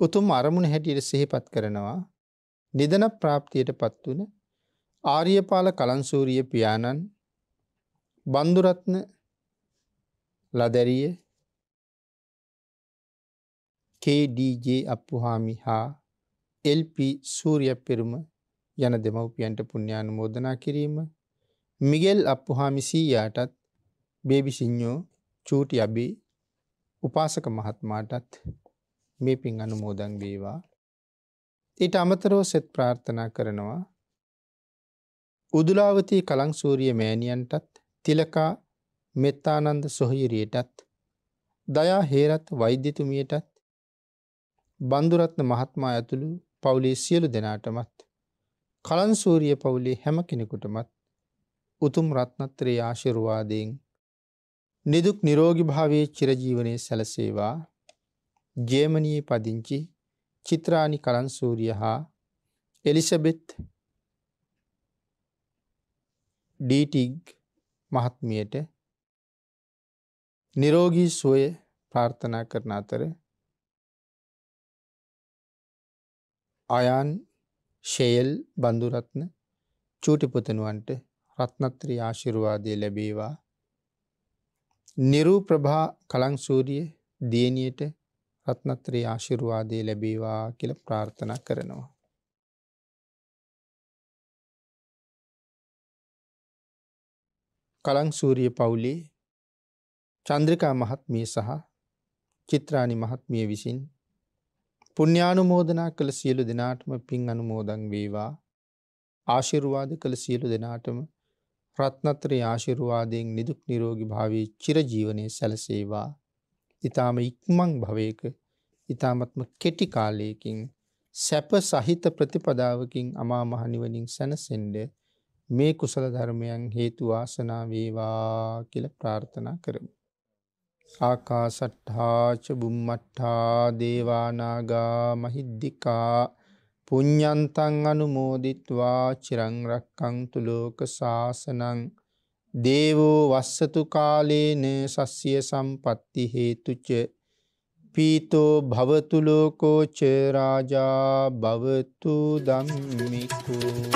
උතුම් අරමුණ හැටියට සිහිපත් කරනවා නිදන ප්‍රාප්තියට පත් වන ආර්යපාල කලංසූරිය පියාණන් බන්දුරත්න ලදැරිය KDJ අප්පුහාමි හා LP සූරිය පෙරුම යන දෙමව්පියන්ට පුුණ්‍යානුමෝදනා කිරීම මිගෙල් අප්පුහාමි සීයාටත් බේබි සිං්ඥෝ චූටි අබි උපාසක මහත්මාටත් මේ පින් අනුමෝදන් වේවා. ඊට අමතරෝ සෙත් ප්‍රාර්ථනා කරනවා. උදුලාවතී කළංසූරිය මෑණියන්ටත් තිලකා මෙත්තානන්ද සොහහිරියටත් දයා හේරත් වෛද්‍යතුමියටත් බන්දුරත්න මහත්මා ඇතුළු පවුලේ සියලු දෙනාටමත් කලන්සූරිය පවුලේ හැම කෙනෙකුටමත් උතුම් රත්නත්‍රයේ ආශිරුවාදයෙන් නිදුක් නිරෝගි භාවයේ චිරජීවනය සැලසේවා. ජේමනයේ පදිංචි චිත්‍රාණි කලන්සූරිය හා එලිසබෙත් ඩීටිග් මහත්මියට නිරෝගී සුවය ප්‍රාර්ථනා කරන අතර අයන් ශේයල් බඳුරත්න චූටිපුතනුවන්ට රත්නත්‍රී ආශිරුවාදය ලැබේවා නිරූ ප්‍රභා කළංසූරිය දියණියට රත්නත්‍රයේ ආශිර්වාදය ලැබේවා කියලා ප්‍රාර්ථනා කරනවා. කලංසූරිය පවුලේ චන්ද්‍රිකා මහත්මිය සහ චිත්‍රාණි මහත්මිය විසින් පුණ්‍යානුමෝදනා කළ සියලු දෙනාටම පින් අනුමෝදන් වේවා ආශිර්වාද කළ සියලු දෙනාටම රත්නත්‍රයේ ආශිර්වාදයෙන් නිදුක් නිරෝගී භාවී චිරජීවනයේ සැලසේවා. ඊ타ම ඉක්මන් භවයක ඊ타මත්ම කෙටි කාලයකින් සැප සහිත ප්‍රතිපදාවකින් අමා මහ නිවනින් සැනසෙන්න මේ කුසල ධර්මයන් හේතු වාසනා වේවා කියලා ප්‍රාර්ථනා කරමු. ආකාසට්ඨා ච බුම්මට්ඨා දේවා නාගා මහිද්దికා පුඤ්ඤන්තං අනුමෝදිත්වා චිරං රක්ඛන්තු ලෝක සාසනං දේවෝ වස්සතු කාලේන සස්්‍ය සම්පත්ති හේතුච පීතෝ භවතු ලෝකෝ ච රාජා භවතු ධම්මිකෝ